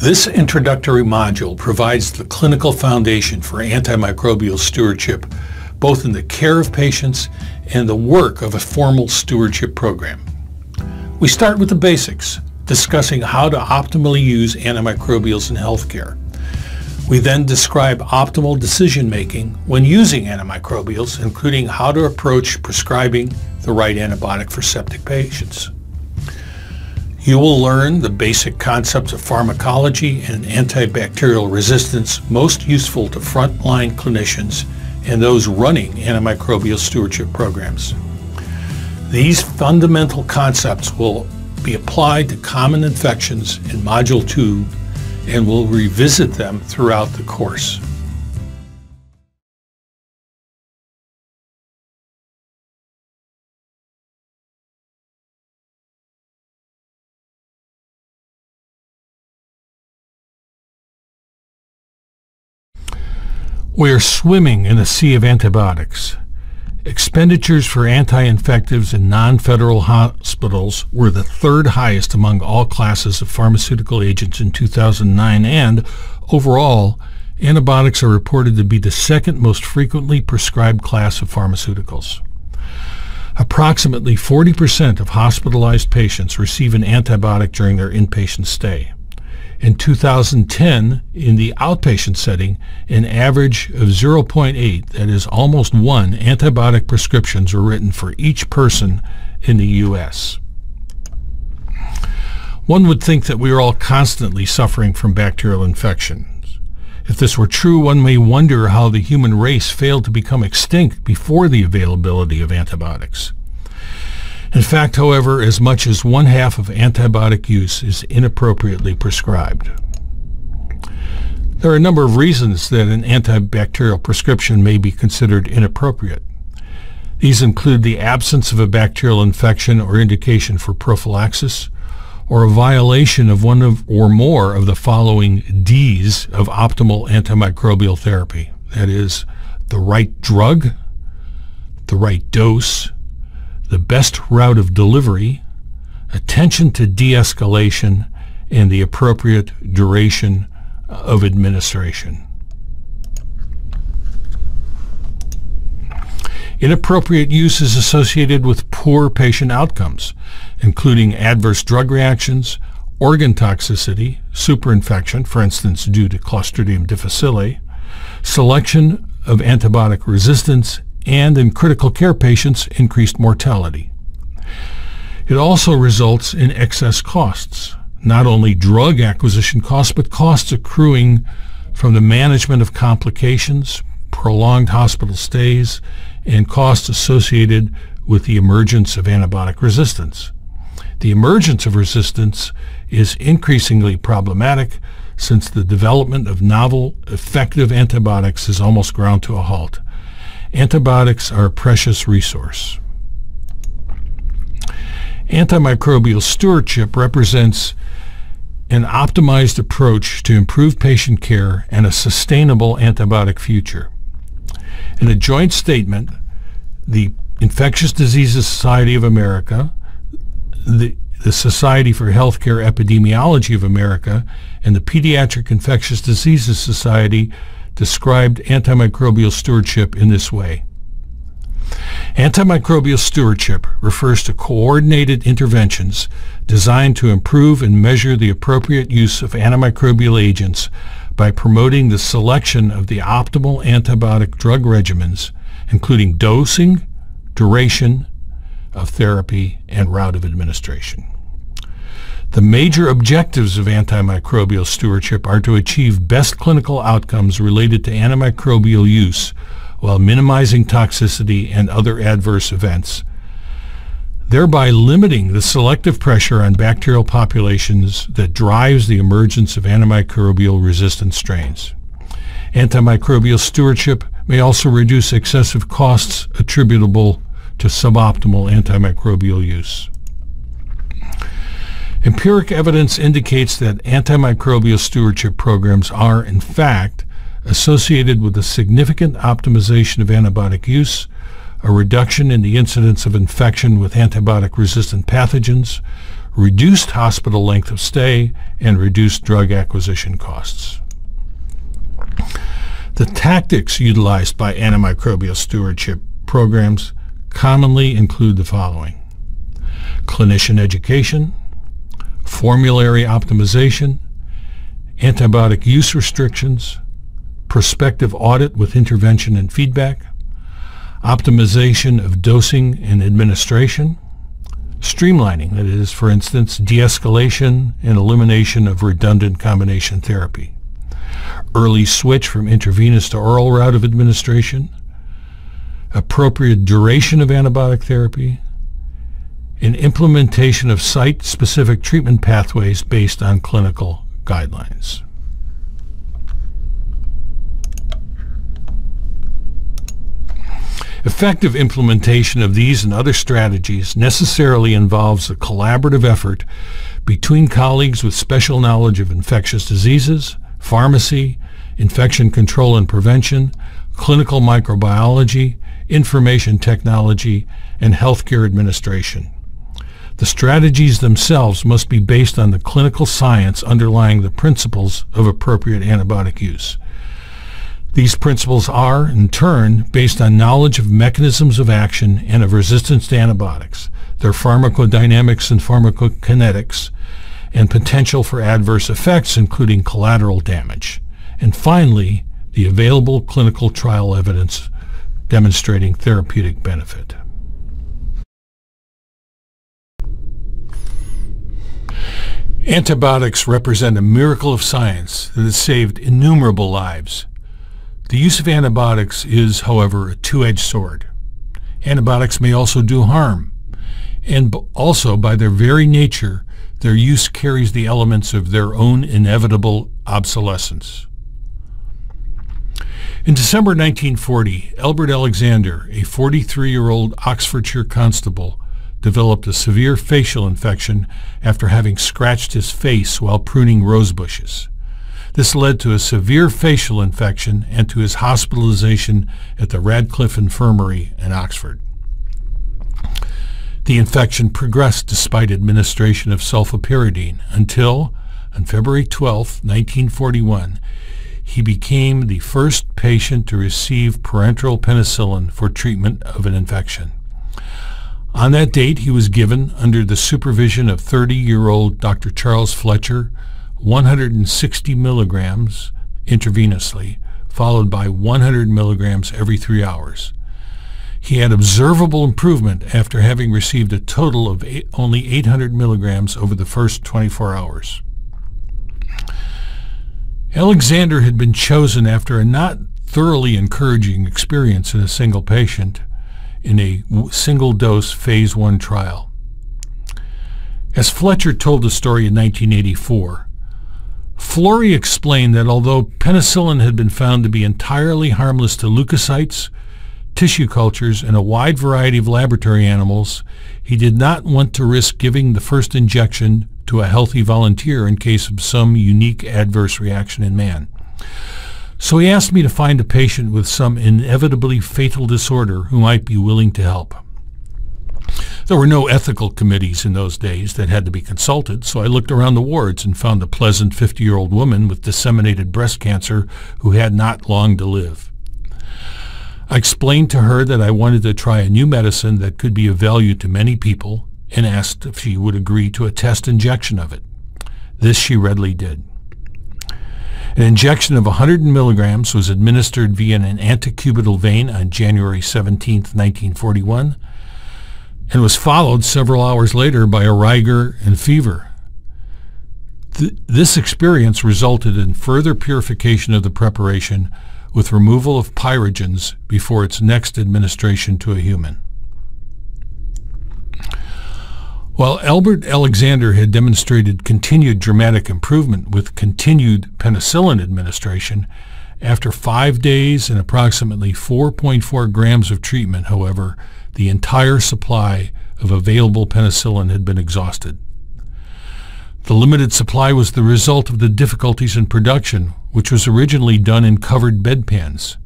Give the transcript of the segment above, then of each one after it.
This introductory module provides the clinical foundation for antimicrobial stewardship, both in the care of patients and the work of a formal stewardship program. We start with the basics, discussing how to optimally use antimicrobials in healthcare. We then describe optimal decision-making when using antimicrobials, including how to approach prescribing the right antibiotic for septic patients. You will learn the basic concepts of pharmacology and antibacterial resistance most useful to frontline clinicians and those running antimicrobial stewardship programs. These fundamental concepts will be applied to common infections in Module 2 and we'll revisit them throughout the course. We are swimming in a sea of antibiotics. Expenditures for anti-infectives in non-federal hospitals were the third highest among all classes of pharmaceutical agents in 2009 and, overall, antibiotics are reported to be the second most frequently prescribed class of pharmaceuticals. Approximately 40% of hospitalized patients receive an antibiotic during their inpatient stay. In 2010, in the outpatient setting, an average of 0.8, that is almost one, antibiotic prescriptions were written for each person in the U.S. One would think that we are all constantly suffering from bacterial infections. If this were true, one may wonder how the human race failed to become extinct before the availability of antibiotics. In fact, however, as much as one half of antibiotic use is inappropriately prescribed. There are a number of reasons that an antibacterial prescription may be considered inappropriate. These include the absence of a bacterial infection or indication for prophylaxis, or a violation of one of or more of the following Ds of optimal antimicrobial therapy. That is, the right drug, the right dose, the best route of delivery, attention to de-escalation, and the appropriate duration uh, of administration. Inappropriate use is associated with poor patient outcomes, including adverse drug reactions, organ toxicity, superinfection, for instance due to Clostridium difficile, selection of antibiotic resistance, and in critical care patients, increased mortality. It also results in excess costs, not only drug acquisition costs, but costs accruing from the management of complications, prolonged hospital stays, and costs associated with the emergence of antibiotic resistance. The emergence of resistance is increasingly problematic since the development of novel, effective antibiotics is almost ground to a halt. Antibiotics are a precious resource. Antimicrobial stewardship represents an optimized approach to improve patient care and a sustainable antibiotic future. In a joint statement, the Infectious Diseases Society of America, the, the Society for Healthcare Epidemiology of America, and the Pediatric Infectious Diseases Society described antimicrobial stewardship in this way. Antimicrobial stewardship refers to coordinated interventions designed to improve and measure the appropriate use of antimicrobial agents by promoting the selection of the optimal antibiotic drug regimens, including dosing, duration of therapy, and route of administration. The major objectives of antimicrobial stewardship are to achieve best clinical outcomes related to antimicrobial use while minimizing toxicity and other adverse events, thereby limiting the selective pressure on bacterial populations that drives the emergence of antimicrobial resistant strains. Antimicrobial stewardship may also reduce excessive costs attributable to suboptimal antimicrobial use. Empiric evidence indicates that antimicrobial stewardship programs are, in fact, associated with a significant optimization of antibiotic use, a reduction in the incidence of infection with antibiotic-resistant pathogens, reduced hospital length of stay, and reduced drug acquisition costs. The tactics utilized by antimicrobial stewardship programs commonly include the following. Clinician education, formulary optimization, antibiotic use restrictions, prospective audit with intervention and feedback, optimization of dosing and administration, streamlining, that is, for instance, de-escalation and elimination of redundant combination therapy, early switch from intravenous to oral route of administration, appropriate duration of antibiotic therapy, and implementation of site-specific treatment pathways based on clinical guidelines. Effective implementation of these and other strategies necessarily involves a collaborative effort between colleagues with special knowledge of infectious diseases, pharmacy, infection control and prevention, clinical microbiology, information technology, and healthcare administration. The strategies themselves must be based on the clinical science underlying the principles of appropriate antibiotic use. These principles are, in turn, based on knowledge of mechanisms of action and of resistance to antibiotics, their pharmacodynamics and pharmacokinetics, and potential for adverse effects, including collateral damage. And finally, the available clinical trial evidence demonstrating therapeutic benefit. Antibiotics represent a miracle of science that has saved innumerable lives. The use of antibiotics is, however, a two-edged sword. Antibiotics may also do harm, and also by their very nature, their use carries the elements of their own inevitable obsolescence. In December 1940, Albert Alexander, a 43-year-old Oxfordshire constable, developed a severe facial infection after having scratched his face while pruning rose bushes. This led to a severe facial infection and to his hospitalization at the Radcliffe Infirmary in Oxford. The infection progressed despite administration of sulfapyridine until, on February 12, 1941, he became the first patient to receive parenteral penicillin for treatment of an infection. On that date, he was given, under the supervision of 30-year-old Dr. Charles Fletcher, 160 milligrams intravenously, followed by 100 milligrams every three hours. He had observable improvement after having received a total of eight, only 800 milligrams over the first 24 hours. Alexander had been chosen after a not thoroughly encouraging experience in a single patient in a single-dose phase 1 trial. As Fletcher told the story in 1984, Florey explained that although penicillin had been found to be entirely harmless to leukocytes, tissue cultures, and a wide variety of laboratory animals, he did not want to risk giving the first injection to a healthy volunteer in case of some unique adverse reaction in man. So he asked me to find a patient with some inevitably fatal disorder who might be willing to help. There were no ethical committees in those days that had to be consulted, so I looked around the wards and found a pleasant 50-year-old woman with disseminated breast cancer who had not long to live. I explained to her that I wanted to try a new medicine that could be of value to many people and asked if she would agree to a test injection of it. This she readily did. An injection of 100 milligrams was administered via an antecubital vein on January 17, 1941, and was followed several hours later by a rigor and fever. Th this experience resulted in further purification of the preparation with removal of pyrogens before its next administration to a human. While Albert Alexander had demonstrated continued dramatic improvement with continued penicillin administration, after five days and approximately 4.4 grams of treatment, however, the entire supply of available penicillin had been exhausted. The limited supply was the result of the difficulties in production, which was originally done in covered bedpans,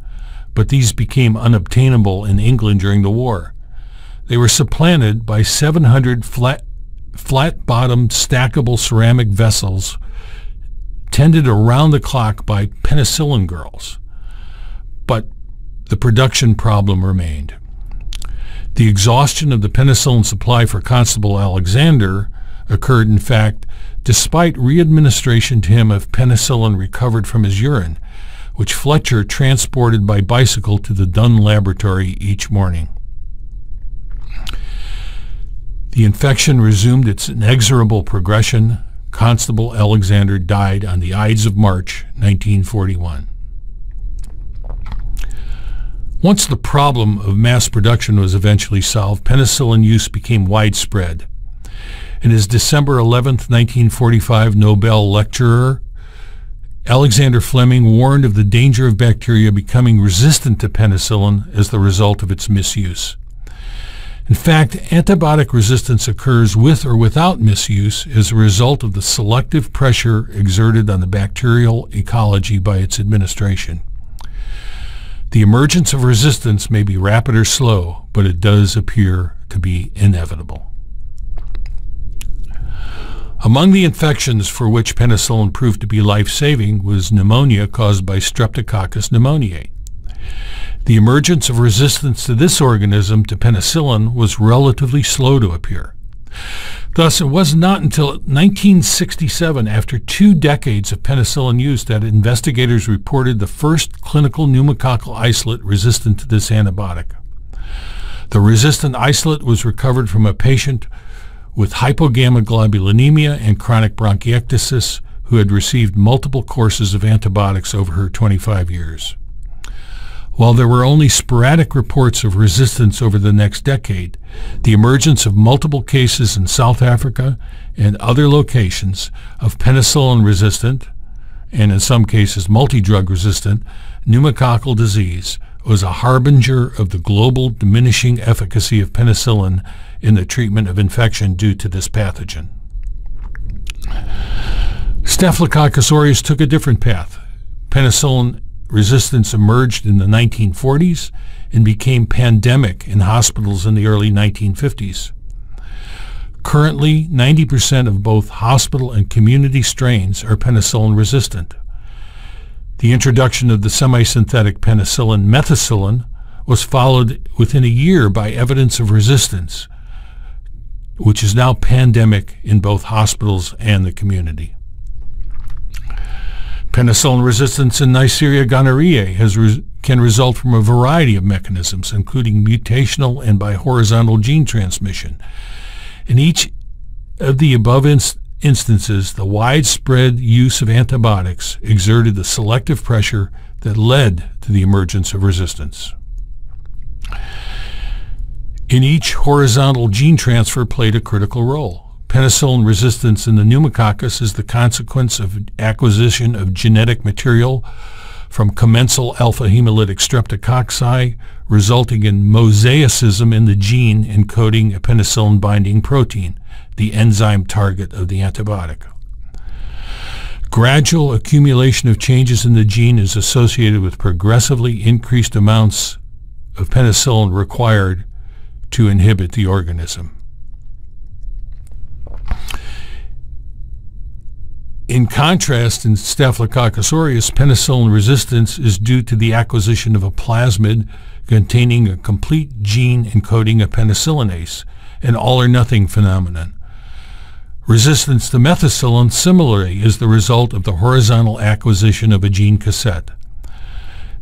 but these became unobtainable in England during the war. They were supplanted by 700 flat flat-bottomed stackable ceramic vessels tended around the clock by penicillin girls. But the production problem remained. The exhaustion of the penicillin supply for Constable Alexander occurred, in fact, despite readministration to him of penicillin recovered from his urine, which Fletcher transported by bicycle to the Dunn laboratory each morning. The infection resumed its inexorable progression. Constable Alexander died on the Ides of March, 1941. Once the problem of mass production was eventually solved, penicillin use became widespread. In his December 11, 1945 Nobel lecturer, Alexander Fleming warned of the danger of bacteria becoming resistant to penicillin as the result of its misuse. In fact, antibiotic resistance occurs with or without misuse as a result of the selective pressure exerted on the bacterial ecology by its administration. The emergence of resistance may be rapid or slow, but it does appear to be inevitable. Among the infections for which penicillin proved to be life-saving was pneumonia caused by Streptococcus pneumoniae. The emergence of resistance to this organism to penicillin was relatively slow to appear. Thus, it was not until 1967, after two decades of penicillin use, that investigators reported the first clinical pneumococcal isolate resistant to this antibiotic. The resistant isolate was recovered from a patient with hypogammaglobulinemia and chronic bronchiectasis who had received multiple courses of antibiotics over her 25 years. While there were only sporadic reports of resistance over the next decade, the emergence of multiple cases in South Africa and other locations of penicillin-resistant, and in some cases multi-drug resistant, pneumococcal disease was a harbinger of the global diminishing efficacy of penicillin in the treatment of infection due to this pathogen. Staphylococcus aureus took a different path. Penicillin resistance emerged in the 1940s and became pandemic in hospitals in the early 1950s. Currently, 90% of both hospital and community strains are penicillin resistant. The introduction of the semi-synthetic penicillin methicillin was followed within a year by evidence of resistance, which is now pandemic in both hospitals and the community. Penicillin resistance in Neisseria gonorrhoeae re can result from a variety of mechanisms, including mutational and by horizontal gene transmission. In each of the above inst instances, the widespread use of antibiotics exerted the selective pressure that led to the emergence of resistance. In each, horizontal gene transfer played a critical role. Penicillin resistance in the pneumococcus is the consequence of acquisition of genetic material from commensal alpha hemolytic streptococci, resulting in mosaicism in the gene encoding a penicillin-binding protein, the enzyme target of the antibiotic. Gradual accumulation of changes in the gene is associated with progressively increased amounts of penicillin required to inhibit the organism. In contrast, in Staphylococcus aureus, penicillin resistance is due to the acquisition of a plasmid containing a complete gene encoding a penicillinase, an all-or-nothing phenomenon. Resistance to methicillin similarly is the result of the horizontal acquisition of a gene cassette.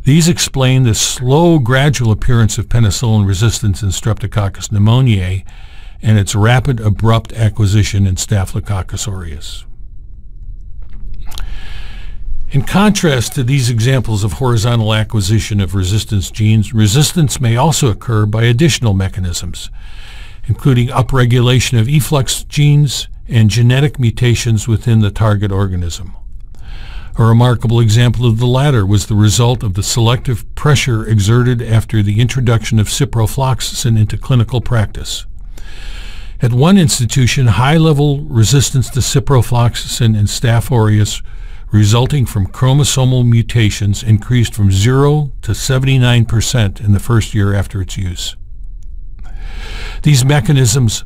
These explain the slow gradual appearance of penicillin resistance in Streptococcus pneumoniae and its rapid abrupt acquisition in Staphylococcus aureus. In contrast to these examples of horizontal acquisition of resistance genes, resistance may also occur by additional mechanisms, including upregulation of efflux genes and genetic mutations within the target organism. A remarkable example of the latter was the result of the selective pressure exerted after the introduction of ciprofloxacin into clinical practice. At one institution, high-level resistance to ciprofloxacin in Staph aureus resulting from chromosomal mutations increased from 0 to 79% in the first year after its use. These mechanisms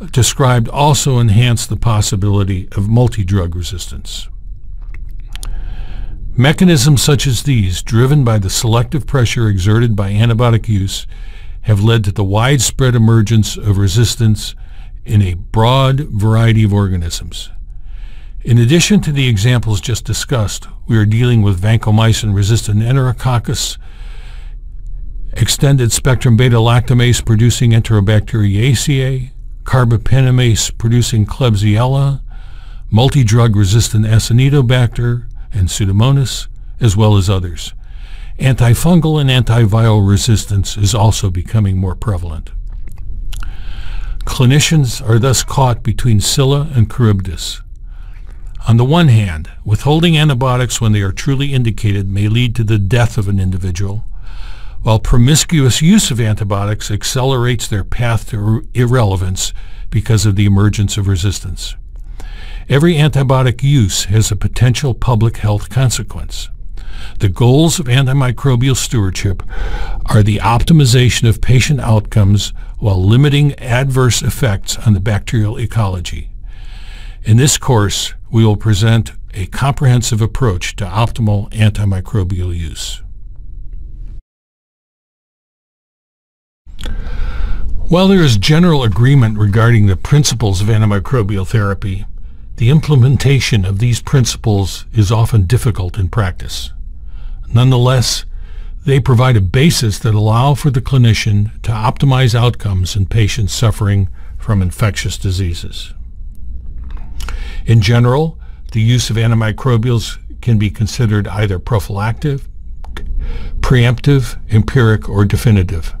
uh, described also enhance the possibility of multi-drug resistance. Mechanisms such as these, driven by the selective pressure exerted by antibiotic use, have led to the widespread emergence of resistance in a broad variety of organisms. In addition to the examples just discussed, we are dealing with vancomycin-resistant Enterococcus, extended spectrum beta-lactamase producing Enterobacteriaceae, carbapenemase producing Klebsiella, multi-drug resistant Acinetobacter and Pseudomonas, as well as others. Antifungal and antiviral resistance is also becoming more prevalent. Clinicians are thus caught between Scylla and Charybdis. On the one hand, withholding antibiotics when they are truly indicated may lead to the death of an individual, while promiscuous use of antibiotics accelerates their path to irrelevance because of the emergence of resistance. Every antibiotic use has a potential public health consequence. The goals of antimicrobial stewardship are the optimization of patient outcomes while limiting adverse effects on the bacterial ecology. In this course, we will present a comprehensive approach to optimal antimicrobial use. While there is general agreement regarding the principles of antimicrobial therapy, the implementation of these principles is often difficult in practice. Nonetheless, they provide a basis that allow for the clinician to optimize outcomes in patients suffering from infectious diseases. In general, the use of antimicrobials can be considered either prophylactic, preemptive, empiric, or definitive.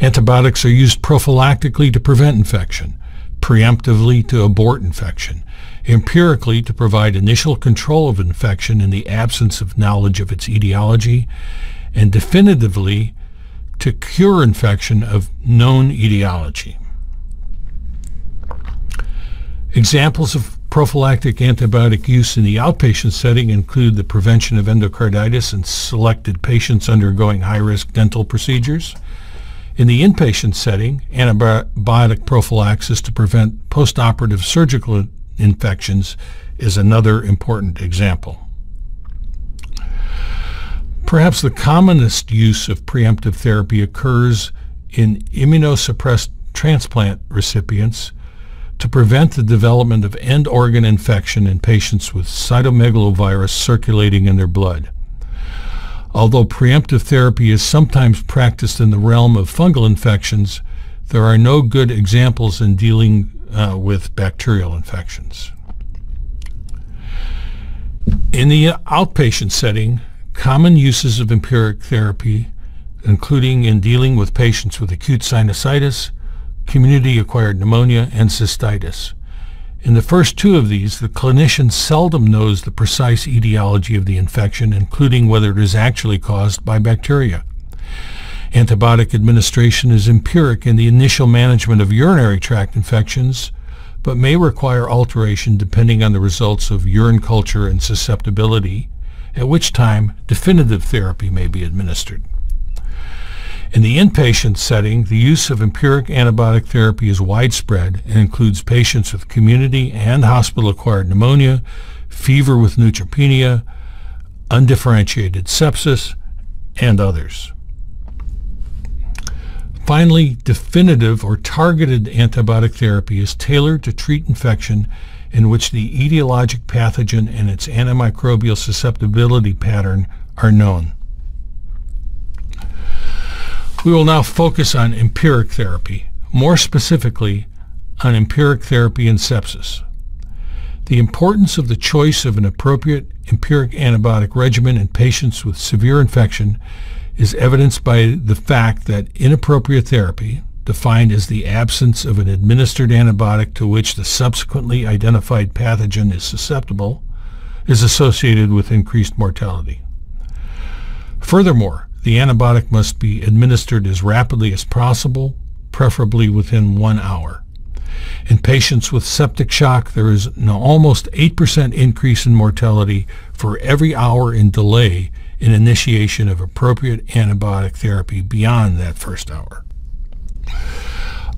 Antibiotics are used prophylactically to prevent infection, preemptively to abort infection, empirically to provide initial control of infection in the absence of knowledge of its etiology, and definitively to cure infection of known etiology. Examples of prophylactic antibiotic use in the outpatient setting include the prevention of endocarditis in selected patients undergoing high-risk dental procedures. In the inpatient setting, antibiotic prophylaxis to prevent postoperative surgical infections is another important example. Perhaps the commonest use of preemptive therapy occurs in immunosuppressed transplant recipients to prevent the development of end organ infection in patients with cytomegalovirus circulating in their blood. Although preemptive therapy is sometimes practiced in the realm of fungal infections, there are no good examples in dealing uh, with bacterial infections. In the outpatient setting, common uses of empiric therapy, including in dealing with patients with acute sinusitis, community-acquired pneumonia, and cystitis. In the first two of these, the clinician seldom knows the precise etiology of the infection, including whether it is actually caused by bacteria. Antibiotic administration is empiric in the initial management of urinary tract infections, but may require alteration depending on the results of urine culture and susceptibility, at which time definitive therapy may be administered. In the inpatient setting, the use of empiric antibiotic therapy is widespread and includes patients with community and hospital-acquired pneumonia, fever with neutropenia, undifferentiated sepsis, and others. Finally, definitive or targeted antibiotic therapy is tailored to treat infection in which the etiologic pathogen and its antimicrobial susceptibility pattern are known. We will now focus on empiric therapy, more specifically on empiric therapy in sepsis. The importance of the choice of an appropriate empiric antibiotic regimen in patients with severe infection is evidenced by the fact that inappropriate therapy, defined as the absence of an administered antibiotic to which the subsequently identified pathogen is susceptible, is associated with increased mortality. Furthermore, the antibiotic must be administered as rapidly as possible, preferably within one hour. In patients with septic shock, there is an almost 8% increase in mortality for every hour in delay in initiation of appropriate antibiotic therapy beyond that first hour.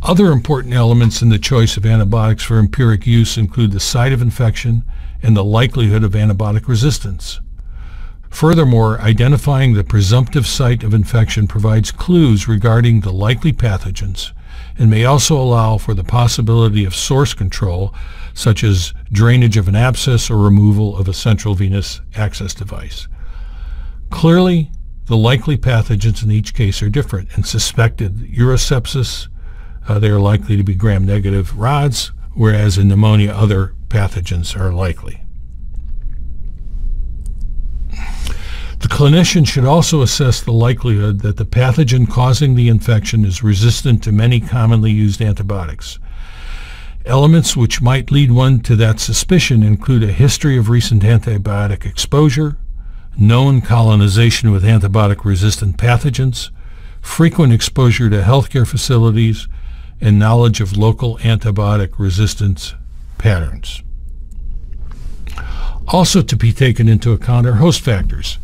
Other important elements in the choice of antibiotics for empiric use include the site of infection and the likelihood of antibiotic resistance. Furthermore, identifying the presumptive site of infection provides clues regarding the likely pathogens and may also allow for the possibility of source control, such as drainage of an abscess or removal of a central venous access device. Clearly, the likely pathogens in each case are different. In suspected urosepsis, uh, they are likely to be gram-negative rods, whereas in pneumonia, other pathogens are likely. The clinician should also assess the likelihood that the pathogen causing the infection is resistant to many commonly used antibiotics. Elements which might lead one to that suspicion include a history of recent antibiotic exposure, known colonization with antibiotic-resistant pathogens, frequent exposure to healthcare facilities, and knowledge of local antibiotic resistance patterns. Also to be taken into account are host factors.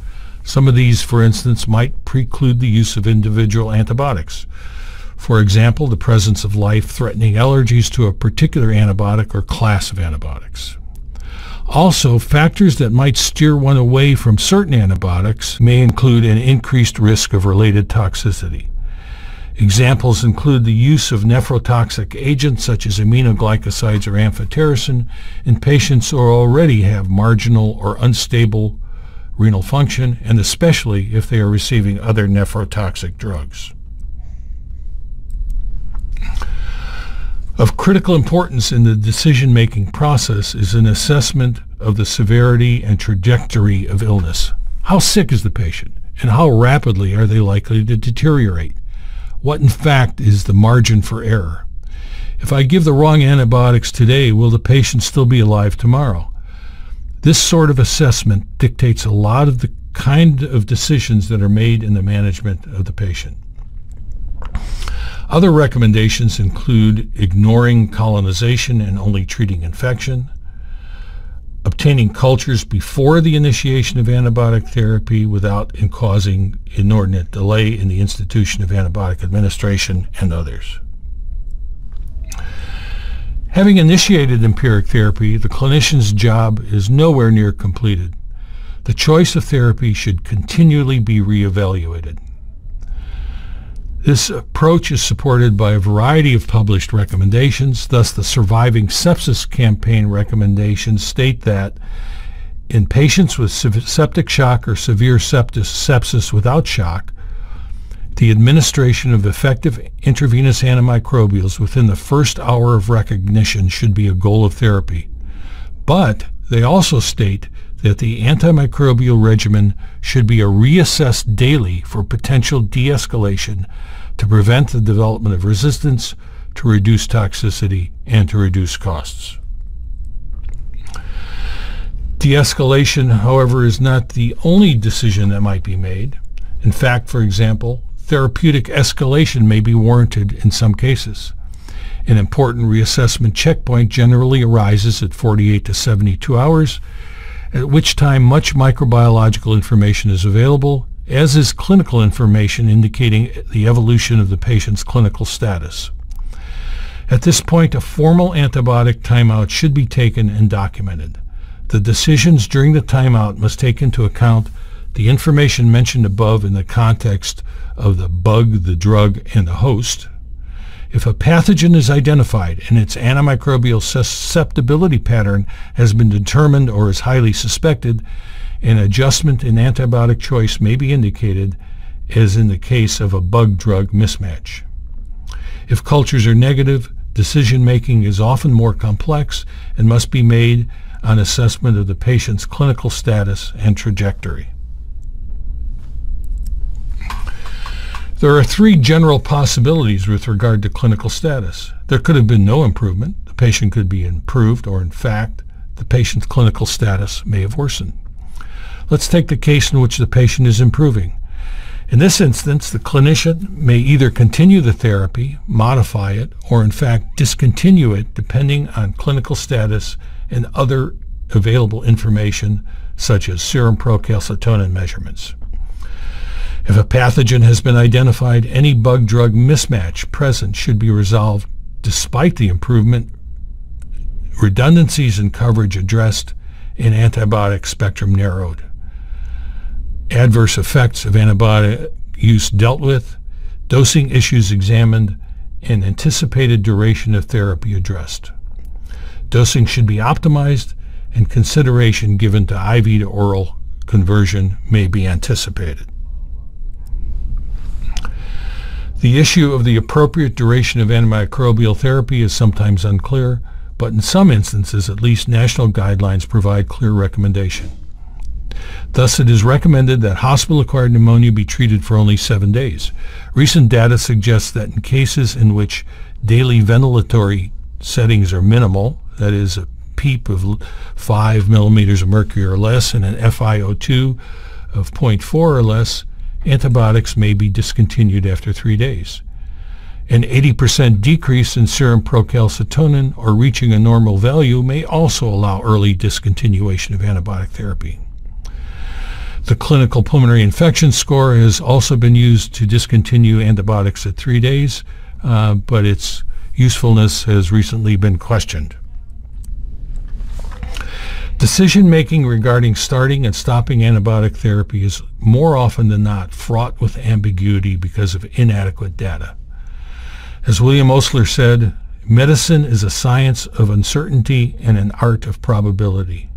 Some of these, for instance, might preclude the use of individual antibiotics. For example, the presence of life-threatening allergies to a particular antibiotic or class of antibiotics. Also, factors that might steer one away from certain antibiotics may include an increased risk of related toxicity. Examples include the use of nephrotoxic agents such as aminoglycosides or amphotericin in patients who already have marginal or unstable renal function, and especially if they are receiving other nephrotoxic drugs. Of critical importance in the decision-making process is an assessment of the severity and trajectory of illness. How sick is the patient, and how rapidly are they likely to deteriorate? What in fact is the margin for error? If I give the wrong antibiotics today, will the patient still be alive tomorrow? This sort of assessment dictates a lot of the kind of decisions that are made in the management of the patient. Other recommendations include ignoring colonization and only treating infection, obtaining cultures before the initiation of antibiotic therapy without causing inordinate delay in the institution of antibiotic administration, and others. Having initiated empiric therapy, the clinician's job is nowhere near completed. The choice of therapy should continually be reevaluated. This approach is supported by a variety of published recommendations. Thus, the Surviving Sepsis Campaign recommendations state that in patients with septic shock or severe sepsis without shock, the administration of effective intravenous antimicrobials within the first hour of recognition should be a goal of therapy. But they also state that the antimicrobial regimen should be reassessed daily for potential de-escalation to prevent the development of resistance, to reduce toxicity, and to reduce costs. De-escalation, however, is not the only decision that might be made. In fact, for example, therapeutic escalation may be warranted in some cases. An important reassessment checkpoint generally arises at 48 to 72 hours, at which time much microbiological information is available, as is clinical information indicating the evolution of the patient's clinical status. At this point, a formal antibiotic timeout should be taken and documented. The decisions during the timeout must take into account the information mentioned above in the context of the bug, the drug, and the host. If a pathogen is identified and its antimicrobial susceptibility pattern has been determined or is highly suspected, an adjustment in antibiotic choice may be indicated as in the case of a bug-drug mismatch. If cultures are negative, decision-making is often more complex and must be made on assessment of the patient's clinical status and trajectory. There are three general possibilities with regard to clinical status. There could have been no improvement. The patient could be improved, or in fact, the patient's clinical status may have worsened. Let's take the case in which the patient is improving. In this instance, the clinician may either continue the therapy, modify it, or in fact discontinue it depending on clinical status and other available information such as serum procalcitonin measurements. If a pathogen has been identified, any bug-drug mismatch present should be resolved Despite the improvement, redundancies in coverage addressed and antibiotic spectrum narrowed. Adverse effects of antibiotic use dealt with, dosing issues examined, and anticipated duration of therapy addressed. Dosing should be optimized and consideration given to IV to oral conversion may be anticipated. The issue of the appropriate duration of antimicrobial therapy is sometimes unclear, but in some instances at least national guidelines provide clear recommendation. Thus, it is recommended that hospital-acquired pneumonia be treated for only seven days. Recent data suggests that in cases in which daily ventilatory settings are minimal, that is a PEEP of 5 millimeters of mercury or less and an FiO2 of 0.4 or less, antibiotics may be discontinued after three days. An 80% decrease in serum procalcitonin or reaching a normal value may also allow early discontinuation of antibiotic therapy. The clinical pulmonary infection score has also been used to discontinue antibiotics at three days, uh, but its usefulness has recently been questioned. Decision making regarding starting and stopping antibiotic therapy is more often than not fraught with ambiguity because of inadequate data. As William Osler said, medicine is a science of uncertainty and an art of probability.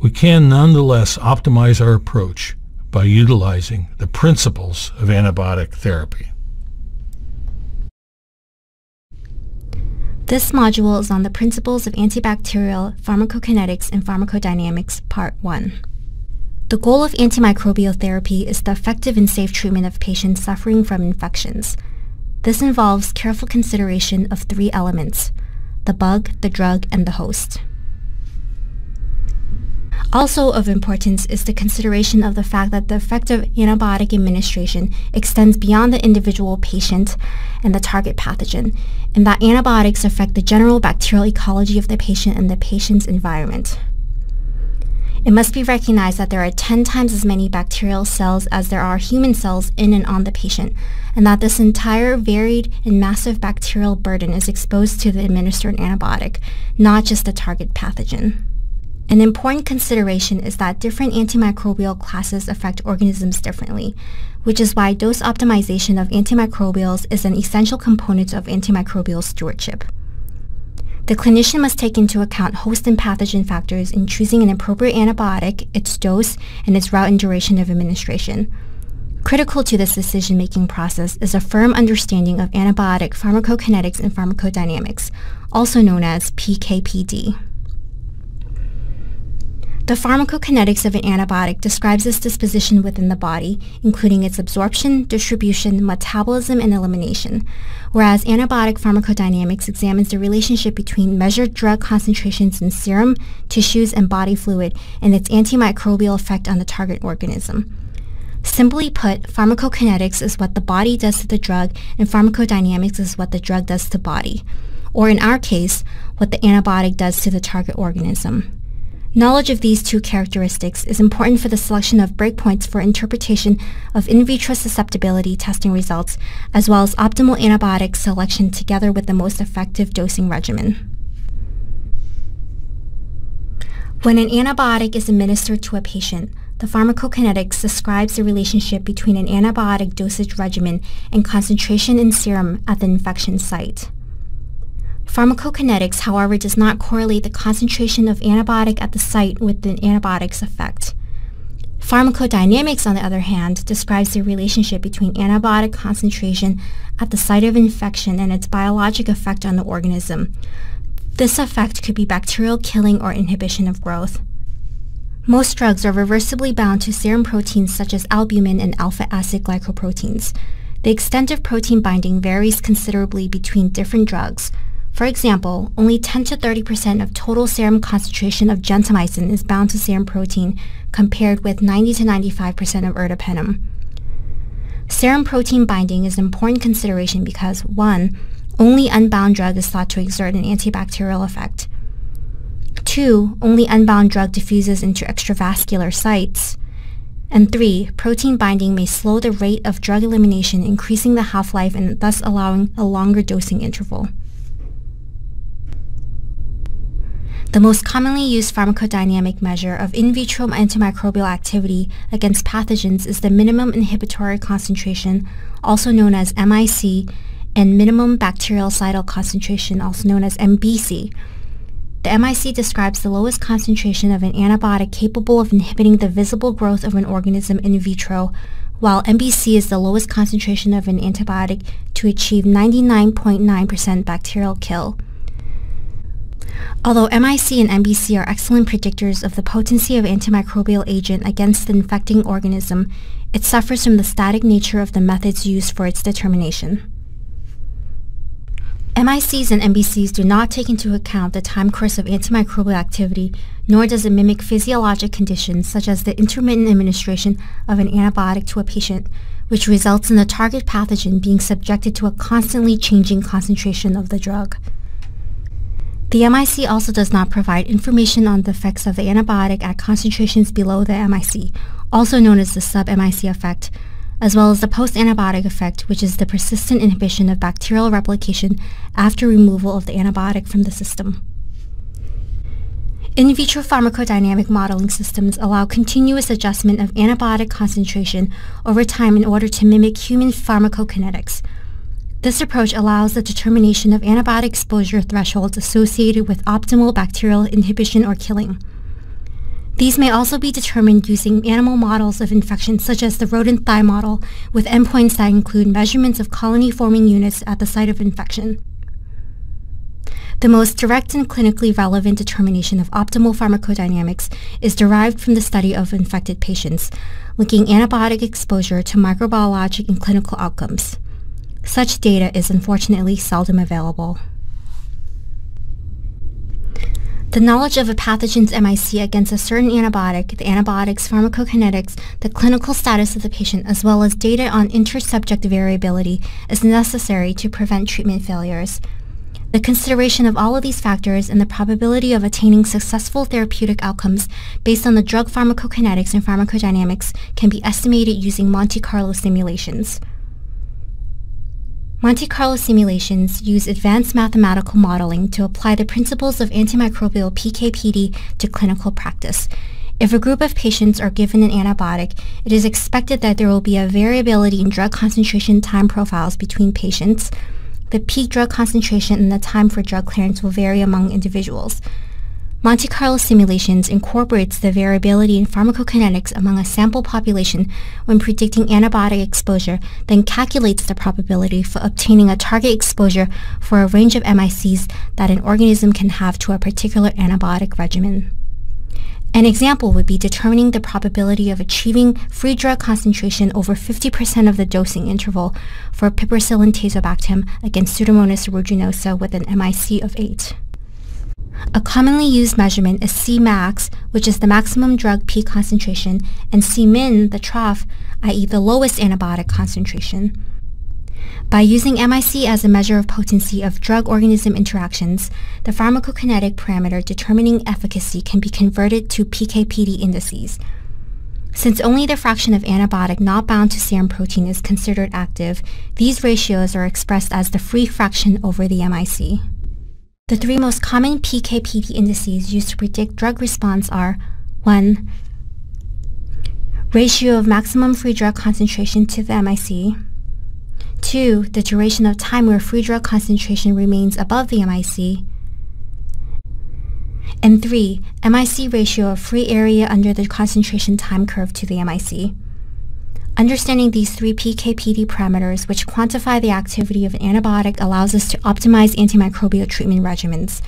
We can nonetheless optimize our approach by utilizing the principles of antibiotic therapy. This module is on the principles of antibacterial pharmacokinetics and pharmacodynamics, Part 1. The goal of antimicrobial therapy is the effective and safe treatment of patients suffering from infections. This involves careful consideration of three elements, the bug, the drug, and the host. Also of importance is the consideration of the fact that the effective antibiotic administration extends beyond the individual patient and the target pathogen, and that antibiotics affect the general bacterial ecology of the patient and the patient's environment. It must be recognized that there are 10 times as many bacterial cells as there are human cells in and on the patient, and that this entire varied and massive bacterial burden is exposed to the administered antibiotic, not just the target pathogen. An important consideration is that different antimicrobial classes affect organisms differently, which is why dose optimization of antimicrobials is an essential component of antimicrobial stewardship. The clinician must take into account host and pathogen factors in choosing an appropriate antibiotic, its dose, and its route and duration of administration. Critical to this decision-making process is a firm understanding of antibiotic pharmacokinetics and pharmacodynamics, also known as PKPD. The pharmacokinetics of an antibiotic describes its disposition within the body, including its absorption, distribution, metabolism, and elimination, whereas antibiotic pharmacodynamics examines the relationship between measured drug concentrations in serum, tissues, and body fluid and its antimicrobial effect on the target organism. Simply put, pharmacokinetics is what the body does to the drug and pharmacodynamics is what the drug does to the body, or in our case, what the antibiotic does to the target organism. Knowledge of these two characteristics is important for the selection of breakpoints for interpretation of in vitro susceptibility testing results, as well as optimal antibiotic selection together with the most effective dosing regimen. When an antibiotic is administered to a patient, the pharmacokinetics describes the relationship between an antibiotic dosage regimen and concentration in serum at the infection site. Pharmacokinetics, however, does not correlate the concentration of antibiotic at the site with the antibiotic's effect. Pharmacodynamics, on the other hand, describes the relationship between antibiotic concentration at the site of infection and its biologic effect on the organism. This effect could be bacterial killing or inhibition of growth. Most drugs are reversibly bound to serum proteins such as albumin and alpha-acid glycoproteins. The extent of protein binding varies considerably between different drugs, for example, only 10 to 30% of total serum concentration of gentamicin is bound to serum protein compared with 90 to 95% of ertapenem. Serum protein binding is an important consideration because 1. Only unbound drug is thought to exert an antibacterial effect. 2. Only unbound drug diffuses into extravascular sites. And 3. Protein binding may slow the rate of drug elimination, increasing the half-life and thus allowing a longer dosing interval. The most commonly used pharmacodynamic measure of in vitro antimicrobial activity against pathogens is the minimum inhibitory concentration, also known as MIC, and minimum bactericidal concentration, also known as MBC. The MIC describes the lowest concentration of an antibiotic capable of inhibiting the visible growth of an organism in vitro, while MBC is the lowest concentration of an antibiotic to achieve 99.9% bacterial kill. Although MIC and MBC are excellent predictors of the potency of antimicrobial agent against the infecting organism, it suffers from the static nature of the methods used for its determination. MICs and MBCs do not take into account the time course of antimicrobial activity, nor does it mimic physiologic conditions such as the intermittent administration of an antibiotic to a patient, which results in the target pathogen being subjected to a constantly changing concentration of the drug. The MIC also does not provide information on the effects of the antibiotic at concentrations below the MIC, also known as the sub-MIC effect, as well as the post-antibiotic effect, which is the persistent inhibition of bacterial replication after removal of the antibiotic from the system. In vitro pharmacodynamic modeling systems allow continuous adjustment of antibiotic concentration over time in order to mimic human pharmacokinetics. This approach allows the determination of antibiotic exposure thresholds associated with optimal bacterial inhibition or killing. These may also be determined using animal models of infection such as the rodent thigh model with endpoints that include measurements of colony-forming units at the site of infection. The most direct and clinically relevant determination of optimal pharmacodynamics is derived from the study of infected patients, linking antibiotic exposure to microbiologic and clinical outcomes. Such data is unfortunately seldom available. The knowledge of a pathogen's MIC against a certain antibiotic, the antibiotic's pharmacokinetics, the clinical status of the patient, as well as data on intersubject variability is necessary to prevent treatment failures. The consideration of all of these factors and the probability of attaining successful therapeutic outcomes based on the drug pharmacokinetics and pharmacodynamics can be estimated using Monte Carlo simulations. Monte Carlo simulations use advanced mathematical modeling to apply the principles of antimicrobial PK/PD to clinical practice. If a group of patients are given an antibiotic, it is expected that there will be a variability in drug concentration time profiles between patients. The peak drug concentration and the time for drug clearance will vary among individuals. Monte Carlo simulations incorporates the variability in pharmacokinetics among a sample population when predicting antibiotic exposure, then calculates the probability for obtaining a target exposure for a range of MICs that an organism can have to a particular antibiotic regimen. An example would be determining the probability of achieving free drug concentration over 50% of the dosing interval for piperacillin tazobactam against Pseudomonas aeruginosa with an MIC of 8. A commonly used measurement is Cmax, which is the maximum drug peak concentration, and Cmin, the trough, i.e. the lowest antibiotic concentration. By using MIC as a measure of potency of drug-organism interactions, the pharmacokinetic parameter determining efficacy can be converted to PK/PD indices. Since only the fraction of antibiotic not bound to serum protein is considered active, these ratios are expressed as the free fraction over the MIC. The three most common PK/PD indices used to predict drug response are 1. Ratio of maximum free drug concentration to the MIC 2. The duration of time where free drug concentration remains above the MIC and 3. MIC ratio of free area under the concentration time curve to the MIC. Understanding these three PK/PD parameters, which quantify the activity of an antibiotic, allows us to optimize antimicrobial treatment regimens.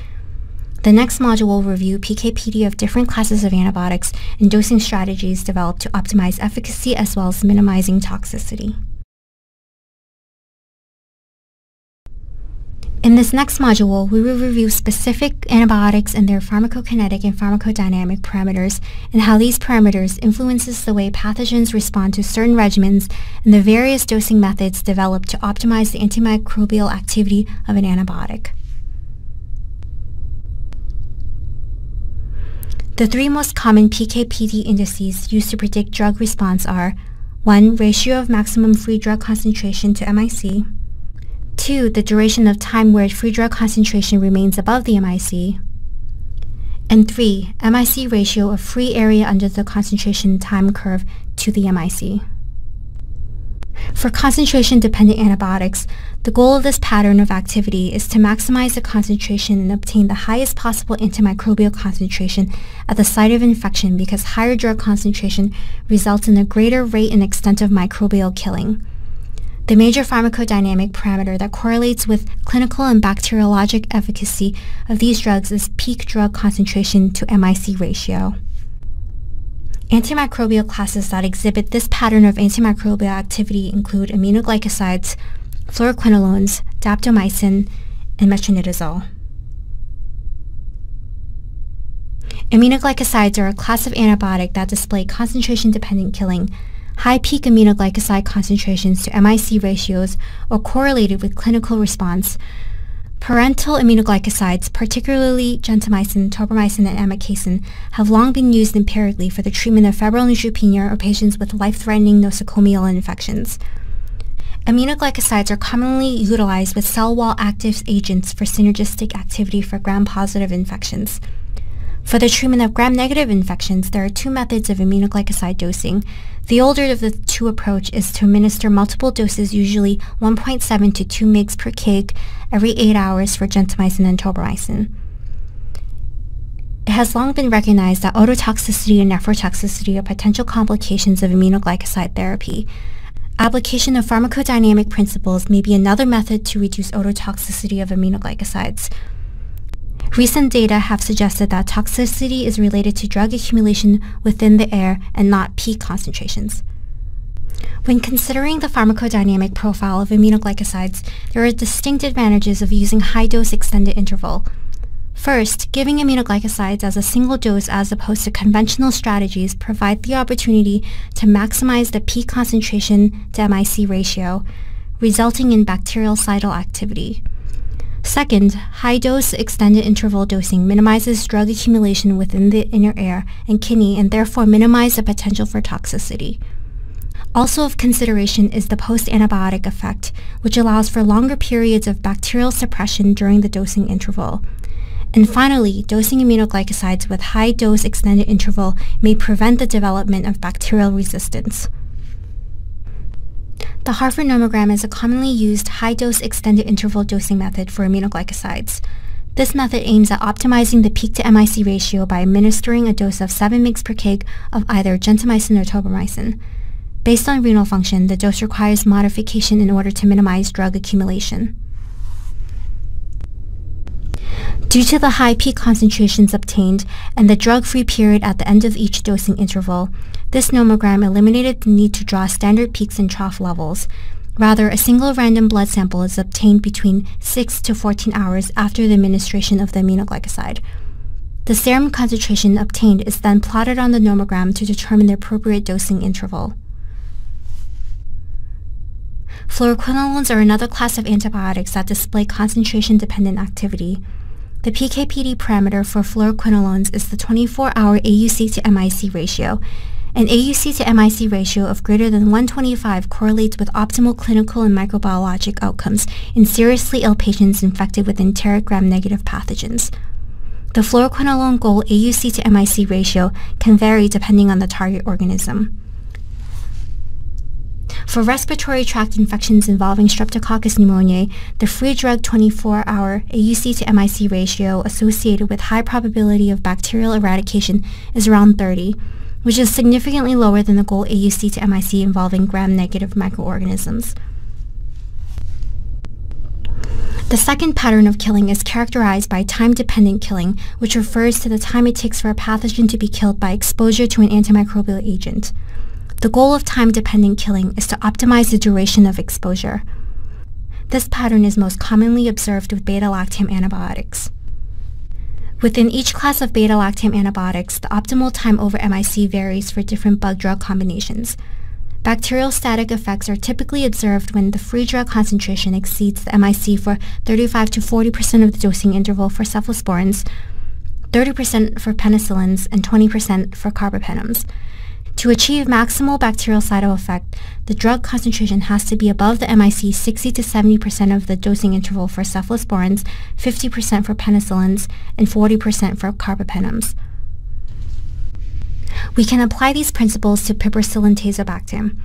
The next module will review PK/PD of different classes of antibiotics and dosing strategies developed to optimize efficacy as well as minimizing toxicity. In this next module, we will review specific antibiotics and their pharmacokinetic and pharmacodynamic parameters and how these parameters influences the way pathogens respond to certain regimens and the various dosing methods developed to optimize the antimicrobial activity of an antibiotic. The three most common PK/PD indices used to predict drug response are 1. Ratio of maximum free drug concentration to MIC 2. The duration of time where free drug concentration remains above the MIC. And 3. MIC ratio of free area under the concentration time curve to the MIC. For concentration-dependent antibiotics, the goal of this pattern of activity is to maximize the concentration and obtain the highest possible antimicrobial concentration at the site of infection because higher drug concentration results in a greater rate and extent of microbial killing. The major pharmacodynamic parameter that correlates with clinical and bacteriologic efficacy of these drugs is peak drug concentration to MIC ratio. Antimicrobial classes that exhibit this pattern of antimicrobial activity include aminoglycosides, fluoroquinolones, daptomycin, and metronidazole. Aminoglycosides are a class of antibiotic that display concentration-dependent killing high peak aminoglycoside concentrations to MIC ratios are correlated with clinical response. Parenteral aminoglycosides, particularly gentamicin, tobramycin, and amikacin, have long been used empirically for the treatment of febrile neutropenia or patients with life-threatening nosocomial infections. Aminoglycosides are commonly utilized with cell wall active agents for synergistic activity for gram-positive infections. For the treatment of gram-negative infections, there are two methods of aminoglycoside dosing. The older of the two approach is to administer multiple doses, usually 1.7 to 2 mg per kg, every 8 hours for gentamicin and tobramycin. It has long been recognized that ototoxicity and nephrotoxicity are potential complications of aminoglycoside therapy. Application of pharmacodynamic principles may be another method to reduce ototoxicity of aminoglycosides. Recent data have suggested that toxicity is related to drug accumulation within the ear and not peak concentrations. When considering the pharmacodynamic profile of aminoglycosides, there are distinct advantages of using high-dose extended interval. First, giving aminoglycosides as a single dose as opposed to conventional strategies provide the opportunity to maximize the peak concentration to MIC ratio, resulting in bactericidal activity. Second, high-dose extended interval dosing minimizes drug accumulation within the inner ear and kidney and therefore minimize the potential for toxicity. Also of consideration is the post-antibiotic effect, which allows for longer periods of bacterial suppression during the dosing interval. And finally, dosing aminoglycosides with high-dose extended interval may prevent the development of bacterial resistance. The Hartford nomogram is a commonly used high-dose extended interval dosing method for aminoglycosides. This method aims at optimizing the peak to MIC ratio by administering a dose of 7 mg per kg of either gentamicin or tobramycin. Based on renal function, the dose requires modification in order to minimize drug accumulation. Due to the high peak concentrations obtained and the drug-free period at the end of each dosing interval, this nomogram eliminated the need to draw standard peaks and trough levels. Rather, a single random blood sample is obtained between 6 to 14 hours after the administration of the aminoglycoside. The serum concentration obtained is then plotted on the nomogram to determine the appropriate dosing interval. Fluoroquinolones are another class of antibiotics that display concentration-dependent activity. The PKPD parameter for fluoroquinolones is the 24-hour AUC to MIC ratio. An AUC to MIC ratio of greater than 125 correlates with optimal clinical and microbiologic outcomes in seriously ill patients infected with enteric gram-negative pathogens. The fluoroquinolone goal AUC to MIC ratio can vary depending on the target organism. For respiratory tract infections involving Streptococcus pneumoniae, the free drug 24-hour AUC to MIC ratio associated with high probability of bacterial eradication is around 30, which is significantly lower than the goal AUC to MIC involving gram-negative microorganisms. The second pattern of killing is characterized by time-dependent killing, which refers to the time it takes for a pathogen to be killed by exposure to an antimicrobial agent. The goal of time-dependent killing is to optimize the duration of exposure. This pattern is most commonly observed with beta-lactam antibiotics. Within each class of beta-lactam antibiotics, the optimal time over MIC varies for different bug-drug combinations. Bacteriostatic effects are typically observed when the free drug concentration exceeds the MIC for 35 to 40% of the dosing interval for cephalosporins, 30% for penicillins, and 20% for carbapenems. To achieve maximal bacterial bactericidal effect, the drug concentration has to be above the MIC 60 to 70% of the dosing interval for cephalosporins, 50% for penicillins, and 40% for carbapenems. We can apply these principles to piperacillin tazobactam.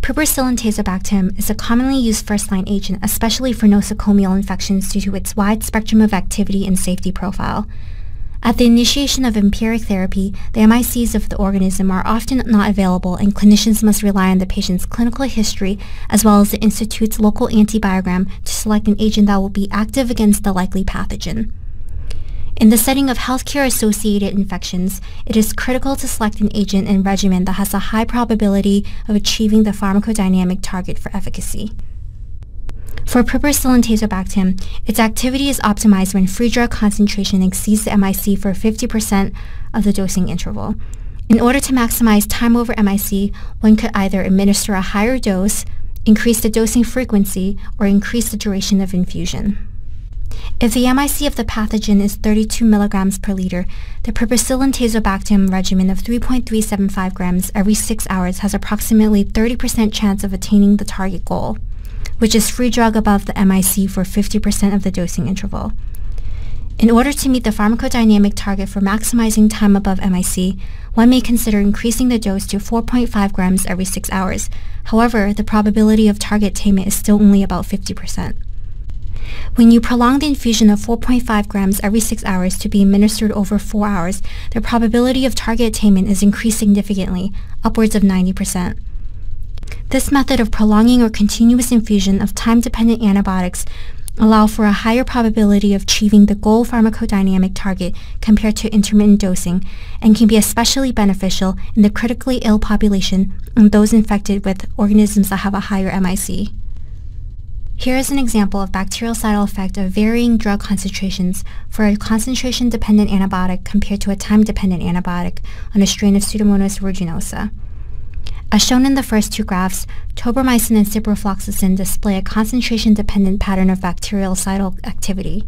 Piperacillin tazobactam is a commonly used first-line agent, especially for nosocomial infections due to its wide spectrum of activity and safety profile. At the initiation of empiric therapy, the MICs of the organism are often not available and clinicians must rely on the patient's clinical history as well as the institute's local antibiogram to select an agent that will be active against the likely pathogen. In the setting of healthcare-associated infections, it is critical to select an agent and regimen that has a high probability of achieving the pharmacodynamic target for efficacy. For piperacillin tazobactam, its activity is optimized when free drug concentration exceeds the MIC for 50% of the dosing interval. In order to maximize time over MIC, one could either administer a higher dose, increase the dosing frequency, or increase the duration of infusion. If the MIC of the pathogen is 32 milligrams per liter, the piperacillin tazobactam regimen of 3.375 grams every 6 hours has approximately 30% chance of attaining the target goal which is free drug above the MIC for 50% of the dosing interval. In order to meet the pharmacodynamic target for maximizing time above MIC, one may consider increasing the dose to 4.5 grams every 6 hours. However, the probability of target attainment is still only about 50%. When you prolong the infusion of 4.5 grams every 6 hours to be administered over 4 hours, the probability of target attainment is increased significantly, upwards of 90%. This method of prolonging or continuous infusion of time-dependent antibiotics allow for a higher probability of achieving the goal pharmacodynamic target compared to intermittent dosing and can be especially beneficial in the critically ill population and those infected with organisms that have a higher MIC. Here is an example of bactericidal effect of varying drug concentrations for a concentration-dependent antibiotic compared to a time-dependent antibiotic on a strain of Pseudomonas aeruginosa. As shown in the first two graphs, tobramycin and ciprofloxacin display a concentration-dependent pattern of bactericidal activity.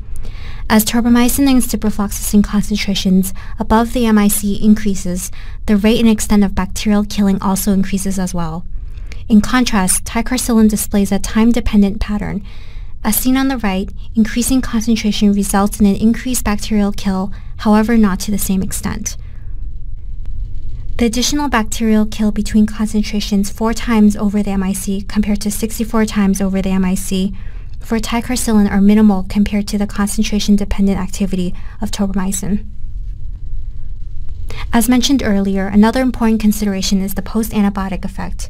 As tobramycin and ciprofloxacin concentrations above the MIC increases, the rate and extent of bacterial killing also increases as well. In contrast, ticarcillin displays a time-dependent pattern. As seen on the right, increasing concentration results in an increased bacterial kill, however not to the same extent. The additional bacterial kill between concentrations 4 times over the MIC compared to 64 times over the MIC for ticarcillin are minimal compared to the concentration-dependent activity of tobramycin. As mentioned earlier, another important consideration is the post-antibiotic effect.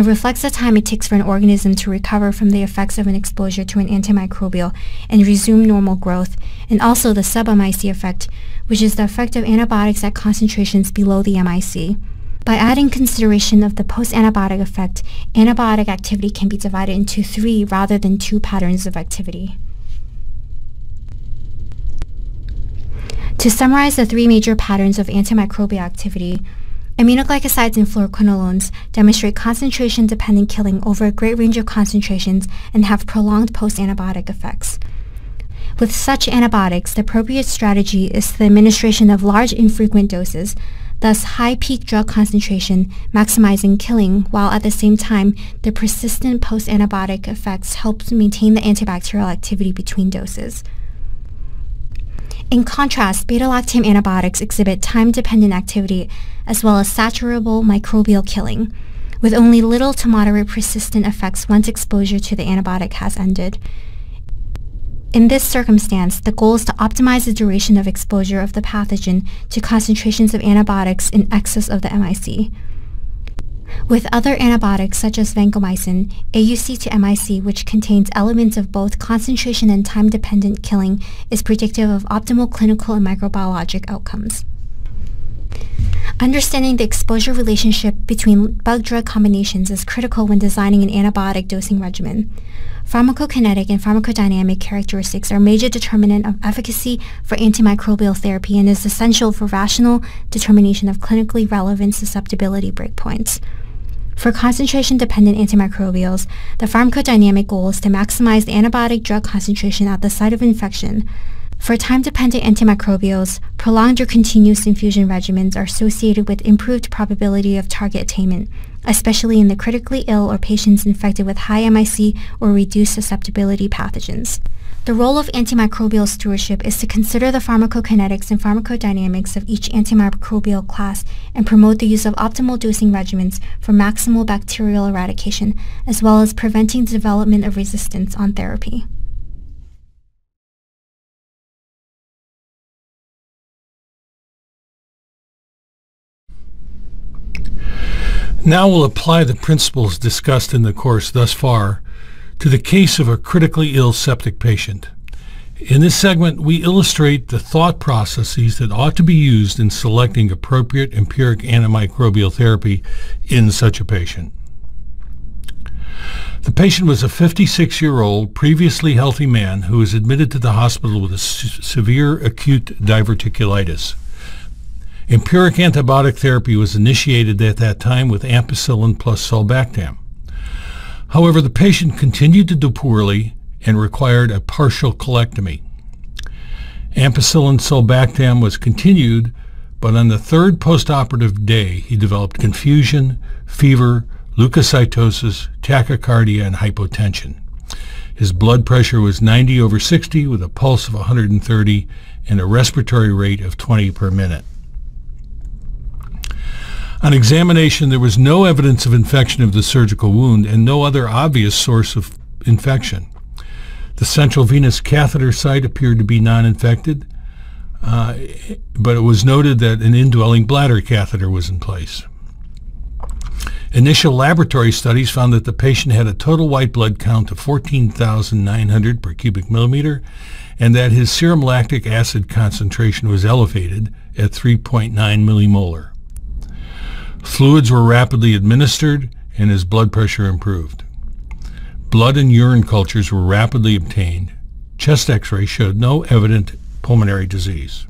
It reflects the time it takes for an organism to recover from the effects of an exposure to an antimicrobial and resume normal growth, and also the sub-MIC effect, which is the effect of antibiotics at concentrations below the MIC. By adding consideration of the post-antibiotic effect, antibiotic activity can be divided into three rather than two patterns of activity. To summarize the three major patterns of antimicrobial activity, aminoglycosides and fluoroquinolones demonstrate concentration-dependent killing over a great range of concentrations and have prolonged post-antibiotic effects. With such antibiotics, the appropriate strategy is the administration of large infrequent doses, thus high peak drug concentration, maximizing killing, while at the same time, the persistent post-antibiotic effects help maintain the antibacterial activity between doses. In contrast, beta-lactam antibiotics exhibit time-dependent activity as well as saturable microbial killing, with only little to moderate persistent effects once exposure to the antibiotic has ended. In this circumstance, the goal is to optimize the duration of exposure of the pathogen to concentrations of antibiotics in excess of the MIC. With other antibiotics such as vancomycin, AUC to MIC, which contains elements of both concentration and time-dependent killing, is predictive of optimal clinical and microbiologic outcomes. Understanding the exposure relationship between bug-drug combinations is critical when designing an antibiotic dosing regimen. Pharmacokinetic and pharmacodynamic characteristics are major determinant of efficacy for antimicrobial therapy and is essential for rational determination of clinically relevant susceptibility breakpoints. For concentration-dependent antimicrobials, the pharmacodynamic goal is to maximize the antibiotic drug concentration at the site of infection, For time-dependent antimicrobials, prolonged or continuous infusion regimens are associated with improved probability of target attainment, especially in the critically ill or patients infected with high MIC or reduced susceptibility pathogens. The role of antimicrobial stewardship is to consider the pharmacokinetics and pharmacodynamics of each antimicrobial class and promote the use of optimal dosing regimens for maximal bacterial eradication, as well as preventing the development of resistance on therapy. Now we'll apply the principles discussed in the course thus far to the case of a critically ill septic patient. In this segment, we illustrate the thought processes that ought to be used in selecting appropriate empiric antimicrobial therapy in such a patient. The patient was a 56-year-old, previously healthy man who was admitted to the hospital with a severe acute diverticulitis. Empiric antibiotic therapy was initiated at that time with ampicillin plus sulbactam. However, the patient continued to do poorly and required a partial colectomy. Ampicillin sulbactam was continued, but on the third postoperative day he developed confusion, fever, leukocytosis, tachycardia, and hypotension. His blood pressure was 90 over 60 with a pulse of 130 and a respiratory rate of 20 per minute. On examination, there was no evidence of infection of the surgical wound and no other obvious source of infection. The central venous catheter site appeared to be non-infected, uh, but it was noted that an indwelling bladder catheter was in place. Initial laboratory studies found that the patient had a total white blood count of 14,900 per cubic millimeter and that his serum lactic acid concentration was elevated at 3.9 millimolar. Fluids were rapidly administered and his blood pressure improved. Blood and urine cultures were rapidly obtained. Chest x-ray showed no evident pulmonary disease.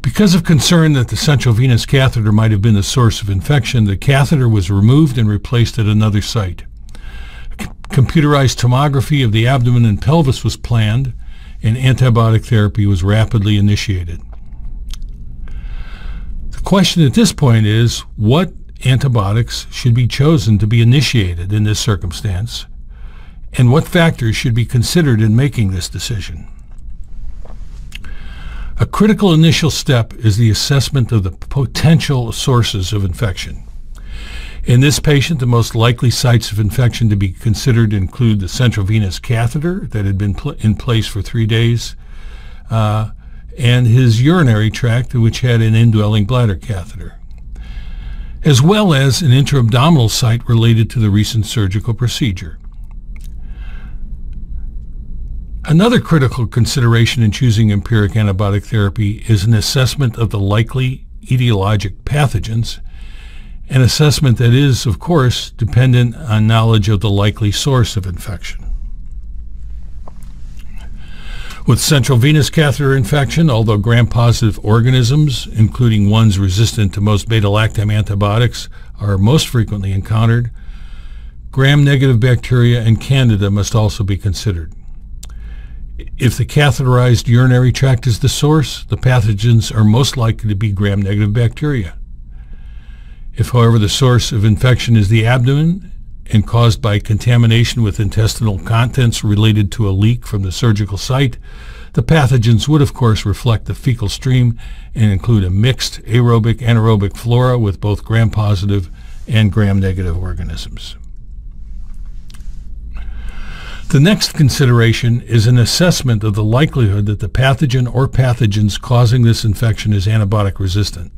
Because of concern that the central venous catheter might have been the source of infection, the catheter was removed and replaced at another site. computerized tomography of the abdomen and pelvis was planned, and antibiotic therapy was rapidly initiated question at this point is what antibiotics should be chosen to be initiated in this circumstance and what factors should be considered in making this decision. A critical initial step is the assessment of the potential sources of infection. In this patient, the most likely sites of infection to be considered include the central venous catheter that had been pl in place for three days, uh, and his urinary tract, which had an indwelling bladder catheter, as well as an intra-abdominal site related to the recent surgical procedure. Another critical consideration in choosing empiric antibiotic therapy is an assessment of the likely etiologic pathogens, an assessment that is, of course, dependent on knowledge of the likely source of infection. With central venous catheter infection, although gram-positive organisms, including ones resistant to most beta-lactam antibiotics, are most frequently encountered, gram-negative bacteria and candida must also be considered. If the catheterized urinary tract is the source, the pathogens are most likely to be gram-negative bacteria. If, however, the source of infection is the abdomen and caused by contamination with intestinal contents related to a leak from the surgical site, the pathogens would of course reflect the fecal stream and include a mixed aerobic anaerobic flora with both gram-positive and gram-negative organisms. The next consideration is an assessment of the likelihood that the pathogen or pathogens causing this infection is antibiotic resistant.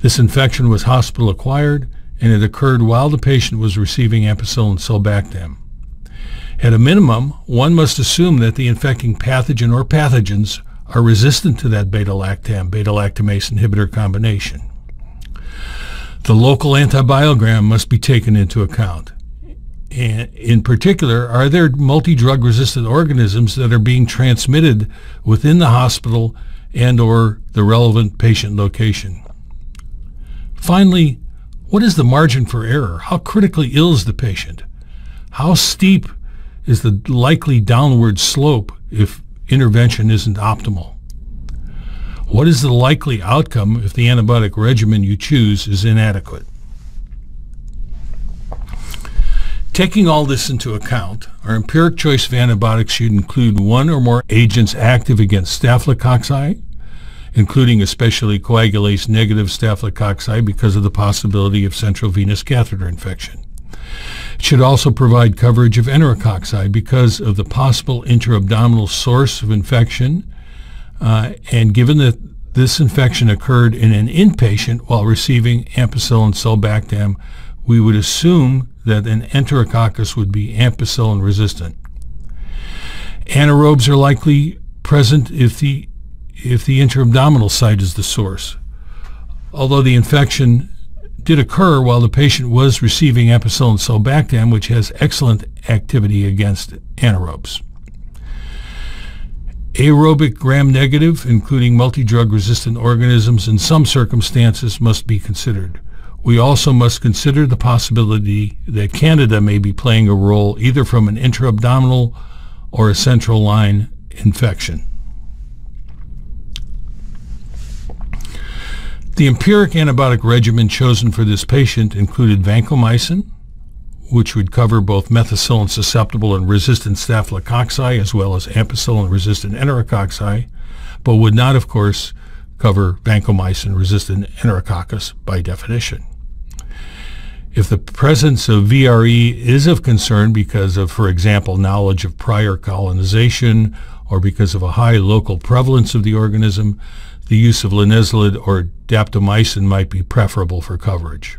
This infection was hospital acquired and it occurred while the patient was receiving ampicillin sulbactam. At a minimum, one must assume that the infecting pathogen or pathogens are resistant to that beta-lactam, beta-lactamase inhibitor combination. The local antibiogram must be taken into account. In particular, are there multi-drug resistant organisms that are being transmitted within the hospital and or the relevant patient location? Finally, what is the margin for error? How critically ill is the patient? How steep is the likely downward slope if intervention isn't optimal? What is the likely outcome if the antibiotic regimen you choose is inadequate? Taking all this into account, our empiric choice of antibiotics should include one or more agents active against staphylococci, including especially coagulase negative staphylococci because of the possibility of central venous catheter infection. It should also provide coverage of enterococci because of the possible intra-abdominal source of infection uh, and given that this infection occurred in an inpatient while receiving ampicillin sulbactam, we would assume that an enterococcus would be ampicillin resistant. Anaerobes are likely present if the if the intra-abdominal site is the source. Although the infection did occur while the patient was receiving ampicillin sulbactam, which has excellent activity against anaerobes. Aerobic gram-negative, including multi-drug resistant organisms in some circumstances, must be considered. We also must consider the possibility that Candida may be playing a role either from an intra-abdominal or a central line infection. The empiric antibiotic regimen chosen for this patient included vancomycin, which would cover both methicillin susceptible and resistant staphylococci as well as ampicillin resistant enterococci, but would not, of course, cover vancomycin resistant enterococcus by definition. If the presence of VRE is of concern because of, for example, knowledge of prior colonization or because of a high local prevalence of the organism, the use of linezolid or daptomycin might be preferable for coverage.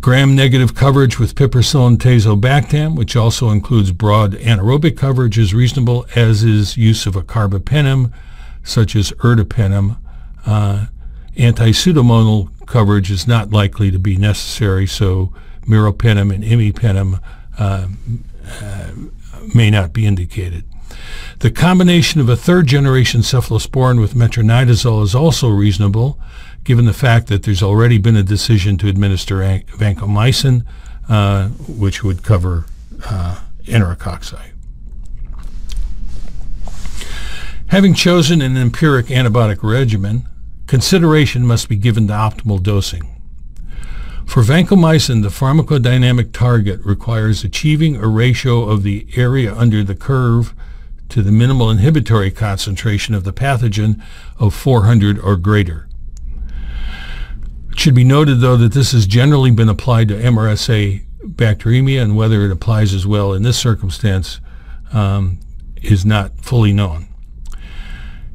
Gram-negative coverage with piperacillin tazobactam, which also includes broad anaerobic coverage, is reasonable, as is use of a carbapenem, such as ertapenem. Uh, anti-pseudomonal coverage is not likely to be necessary, so meropenem and imipenem uh, uh, may not be indicated. The combination of a third-generation cephalosporin with metronidazole is also reasonable, given the fact that there's already been a decision to administer vancomycin, uh, which would cover uh, enterococci. Having chosen an empiric antibiotic regimen, consideration must be given to optimal dosing. For vancomycin, the pharmacodynamic target requires achieving a ratio of the area under the curve to the minimal inhibitory concentration of the pathogen of 400 or greater. It should be noted, though, that this has generally been applied to MRSA bacteremia, and whether it applies as well in this circumstance um, is not fully known.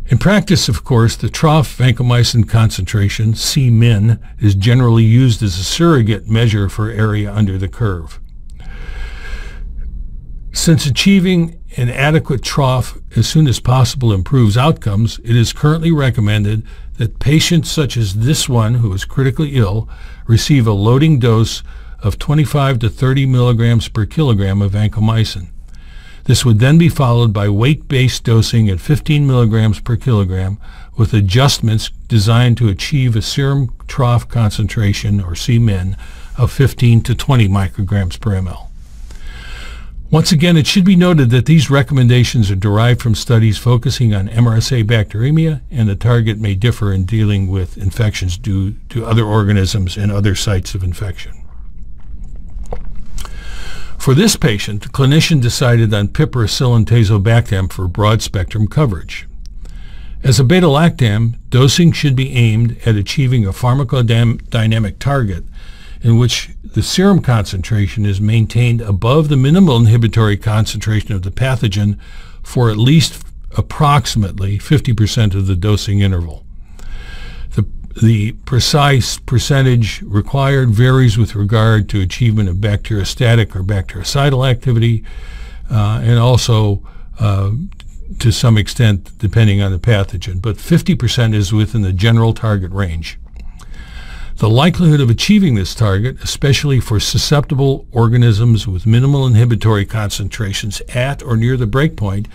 In practice, of course, the trough vancomycin concentration, C-min, is generally used as a surrogate measure for area under the curve. Since achieving an adequate trough as soon as possible improves outcomes, it is currently recommended that patients such as this one who is critically ill receive a loading dose of 25 to 30 milligrams per kilogram of vancomycin. This would then be followed by weight-based dosing at 15 milligrams per kilogram with adjustments designed to achieve a serum trough concentration, or C-min, of 15 to 20 micrograms per ml. Once again, it should be noted that these recommendations are derived from studies focusing on MRSA bacteremia, and the target may differ in dealing with infections due to other organisms and other sites of infection. For this patient, the clinician decided on piperacillin tazobactam for broad-spectrum coverage. As a beta-lactam, dosing should be aimed at achieving a pharmacodynamic target in which the serum concentration is maintained above the minimal inhibitory concentration of the pathogen for at least approximately 50% of the dosing interval. The, the precise percentage required varies with regard to achievement of bacteriostatic or bactericidal activity uh, and also uh, to some extent depending on the pathogen, but 50% is within the general target range. The likelihood of achieving this target, especially for susceptible organisms with minimal inhibitory concentrations at or near the breakpoint,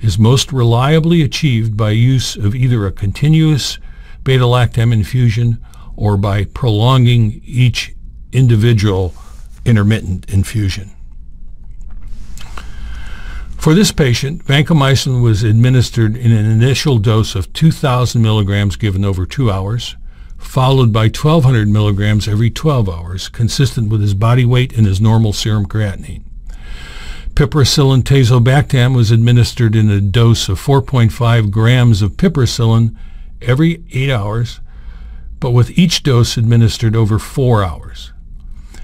is most reliably achieved by use of either a continuous beta-lactam infusion or by prolonging each individual intermittent infusion. For this patient, vancomycin was administered in an initial dose of 2,000 milligrams given over two hours, followed by 1,200 milligrams every 12 hours, consistent with his body weight and his normal serum creatinine. Piperacillin tazobactam was administered in a dose of 4.5 grams of piperacillin every 8 hours, but with each dose administered over 4 hours.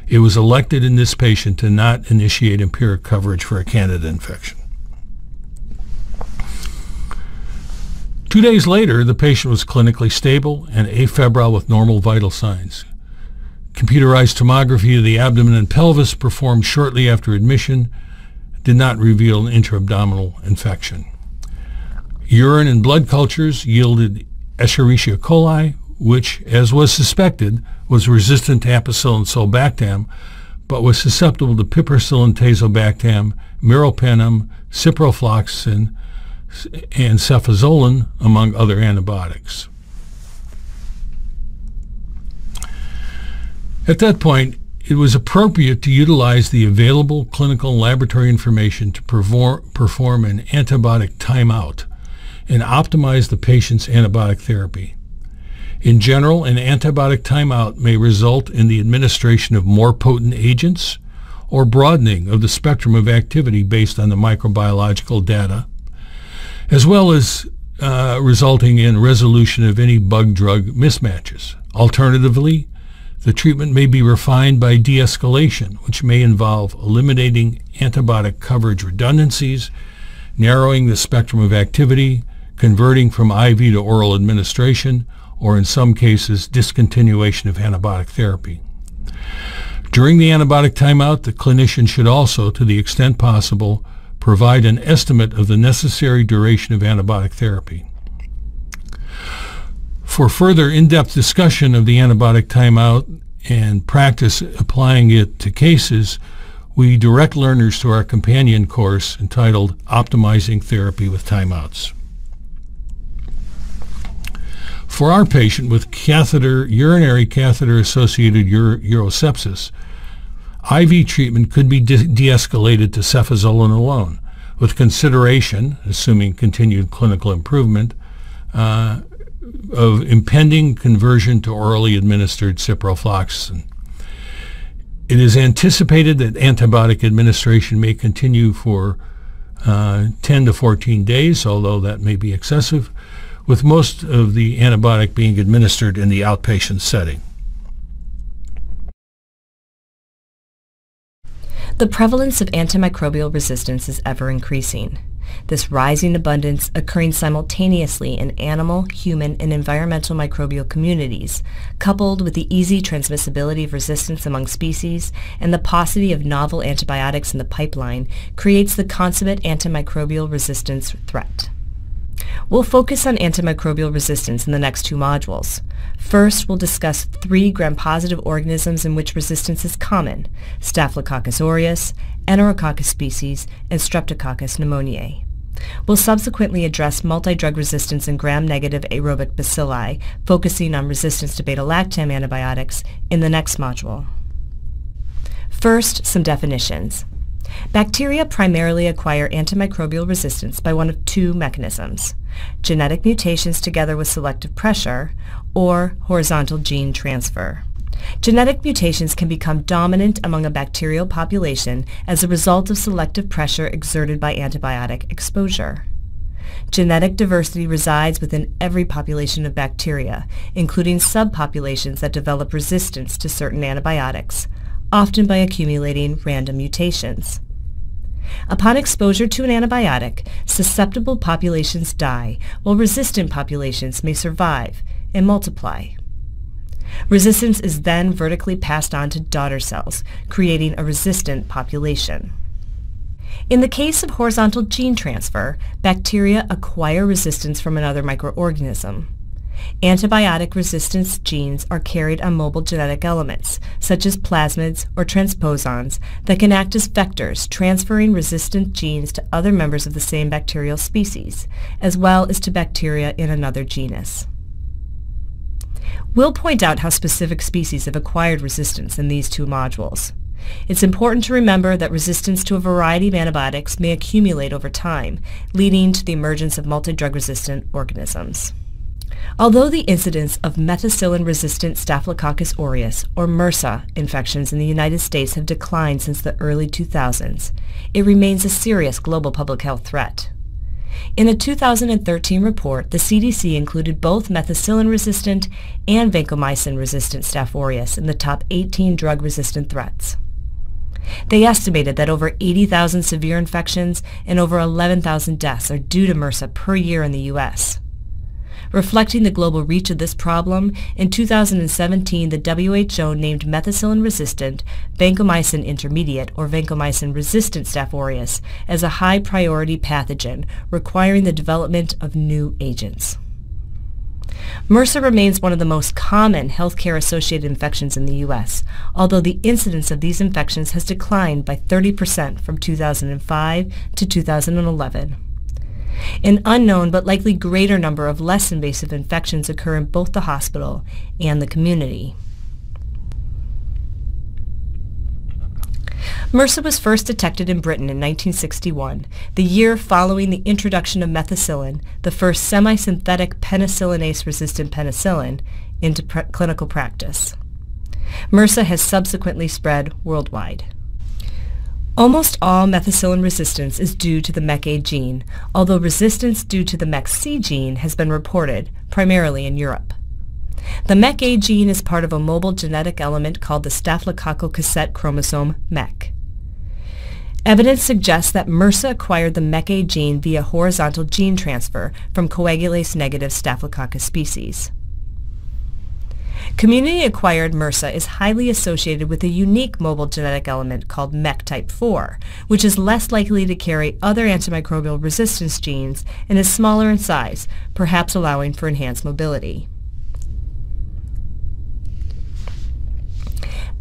It was elected in this patient to not initiate empiric coverage for a candida infection. Two days later, the patient was clinically stable and afebrile with normal vital signs. Computerized tomography of the abdomen and pelvis performed shortly after admission did not reveal an intra-abdominal infection. Urine and blood cultures yielded Escherichia coli, which, as was suspected, was resistant to ampicillin sulbactam, but was susceptible to piperacillin tazobactam, meropenem, ciprofloxacin, and cefazolin, among other antibiotics. At that point, it was appropriate to utilize the available clinical laboratory information to perform, perform an antibiotic timeout and optimize the patient's antibiotic therapy. In general, an antibiotic timeout may result in the administration of more potent agents or broadening of the spectrum of activity based on the microbiological data, as well as uh, resulting in resolution of any bug-drug mismatches. Alternatively, the treatment may be refined by de-escalation, which may involve eliminating antibiotic coverage redundancies, narrowing the spectrum of activity, converting from IV to oral administration, or in some cases, discontinuation of antibiotic therapy. During the antibiotic timeout, the clinician should also, to the extent possible, provide an estimate of the necessary duration of antibiotic therapy. For further in-depth discussion of the antibiotic timeout and practice applying it to cases, we direct learners to our companion course entitled Optimizing Therapy with Timeouts. For our patient with catheter, urinary catheter-associated uro- urosepsis, IV treatment could be de- de-escalated to cefazolin alone, with consideration, assuming continued clinical improvement, uh, of impending conversion to orally administered ciprofloxacin. It is anticipated that antibiotic administration may continue for uh, 10 to 14 days, although that may be excessive, with most of the antibiotic being administered in the outpatient setting. The prevalence of antimicrobial resistance is ever increasing this rising abundance occurring simultaneously in animal, human, and environmental microbial communities, coupled with the easy transmissibility of resistance among species and the paucity of novel antibiotics in the pipeline, creates the consummate antimicrobial resistance threat. We'll focus on antimicrobial resistance in the next two modules. First, we'll discuss three gram-positive organisms in which resistance is common, Staphylococcus aureus, Enterococcus species, and Streptococcus pneumoniae. We'll subsequently address multi-drug resistance in gram-negative aerobic bacilli, focusing on resistance to beta-lactam antibiotics in the next module. First, some definitions. Bacteria primarily acquire antimicrobial resistance by one of two mechanisms, genetic mutations together with selective pressure, or horizontal gene transfer. Genetic mutations can become dominant among a bacterial population as a result of selective pressure exerted by antibiotic exposure. Genetic diversity resides within every population of bacteria, including subpopulations that develop resistance to certain antibiotics, often by accumulating random mutations. Upon exposure to an antibiotic, susceptible populations die, while resistant populations may survive and multiply. Resistance is then vertically passed on to daughter cells, creating a resistant population. In the case of horizontal gene transfer, bacteria acquire resistance from another microorganism. Antibiotic resistance genes are carried on mobile genetic elements, such as plasmids or transposons, that can act as vectors transferring resistant genes to other members of the same bacterial species, as well as to bacteria in another genus. We'll point out how specific species have acquired resistance in these two modules. It's important to remember that resistance to a variety of antibiotics may accumulate over time, leading to the emergence of multi-drug resistant organisms. Although the incidence of methicillin-resistant Staphylococcus aureus, or MRSA, infections in the United States have declined since the early 2000s, it remains a serious global public health threat. In a 2013 report, the CDC included both methicillin-resistant and vancomycin-resistant Staph aureus in the top 18 drug-resistant threats. They estimated that over 80,000 severe infections and over 11,000 deaths are due to MRSA per year in the U.S. Reflecting the global reach of this problem, in 2017 the WHO named methicillin-resistant vancomycin intermediate or vancomycin-resistant Staph aureus as a high priority pathogen requiring the development of new agents. MRSA remains one of the most common healthcare-associated infections in the U.S., although the incidence of these infections has declined by 30% from 2005 to 2011. An unknown but likely greater number of less invasive infections occur in both the hospital and the community. MRSA was first detected in Britain in 1961, the year following the introduction of methicillin, the first semi-synthetic penicillinase-resistant penicillin, into pr- clinical practice. MRSA has subsequently spread worldwide. Almost all methicillin resistance is due to the MECA gene, although resistance due to the MECC gene has been reported, primarily in Europe. The MECA gene is part of a mobile genetic element called the staphylococcal cassette chromosome, MEC. Evidence suggests that MRSA acquired the MECA gene via horizontal gene transfer from coagulase-negative Staphylococcus species. Community-acquired MRSA is highly associated with a unique mobile genetic element called MEC type 4, which is less likely to carry other antimicrobial resistance genes and is smaller in size, perhaps allowing for enhanced mobility.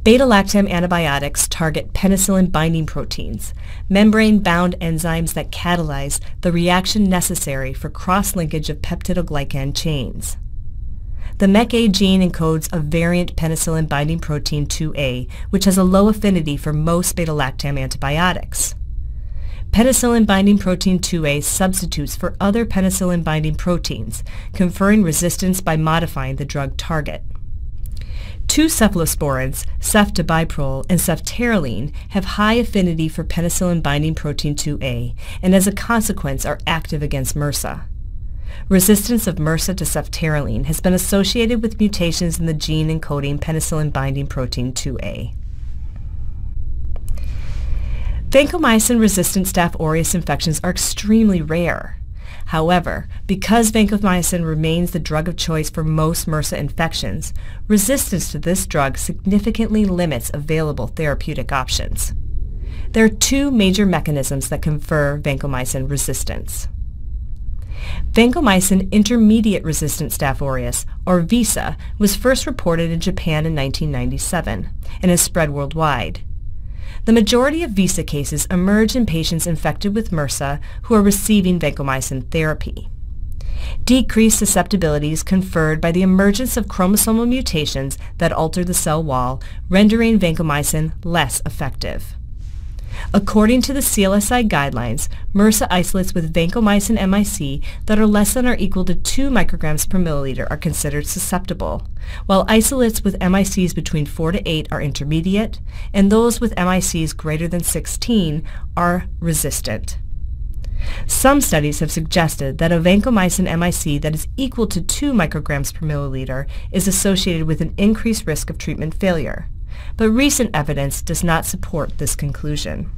Beta-lactam antibiotics target penicillin binding proteins, membrane-bound enzymes that catalyze the reaction necessary for cross-linkage of peptidoglycan chains. The MECA gene encodes a variant penicillin binding protein 2A, which has a low affinity for most beta-lactam antibiotics. Penicillin binding protein 2A substitutes for other penicillin binding proteins, conferring resistance by modifying the drug target. Two cephalosporins, ceftobiprole and ceftaroline, have high affinity for penicillin binding protein 2A and as a consequence are active against MRSA. Resistance of MRSA to ceftaroline has been associated with mutations in the gene encoding penicillin-binding protein 2A. Vancomycin-resistant Staph aureus infections are extremely rare. However, because vancomycin remains the drug of choice for most MRSA infections, resistance to this drug significantly limits available therapeutic options. There are two major mechanisms that confer vancomycin resistance. Vancomycin intermediate resistant Staph aureus, or VISA, was first reported in Japan in 1997 and has spread worldwide. The majority of VISA cases emerge in patients infected with MRSA who are receiving vancomycin therapy. Decreased susceptibility is conferred by the emergence of chromosomal mutations that alter the cell wall, rendering vancomycin less effective. According to the CLSI guidelines, MRSA isolates with vancomycin MIC that are less than or equal to 2 micrograms per milliliter are considered susceptible, while isolates with MICs between 4 to 8 are intermediate, and those with MICs greater than 16 are resistant. Some studies have suggested that a vancomycin MIC that is equal to 2 micrograms per milliliter is associated with an increased risk of treatment failure but recent evidence does not support this conclusion.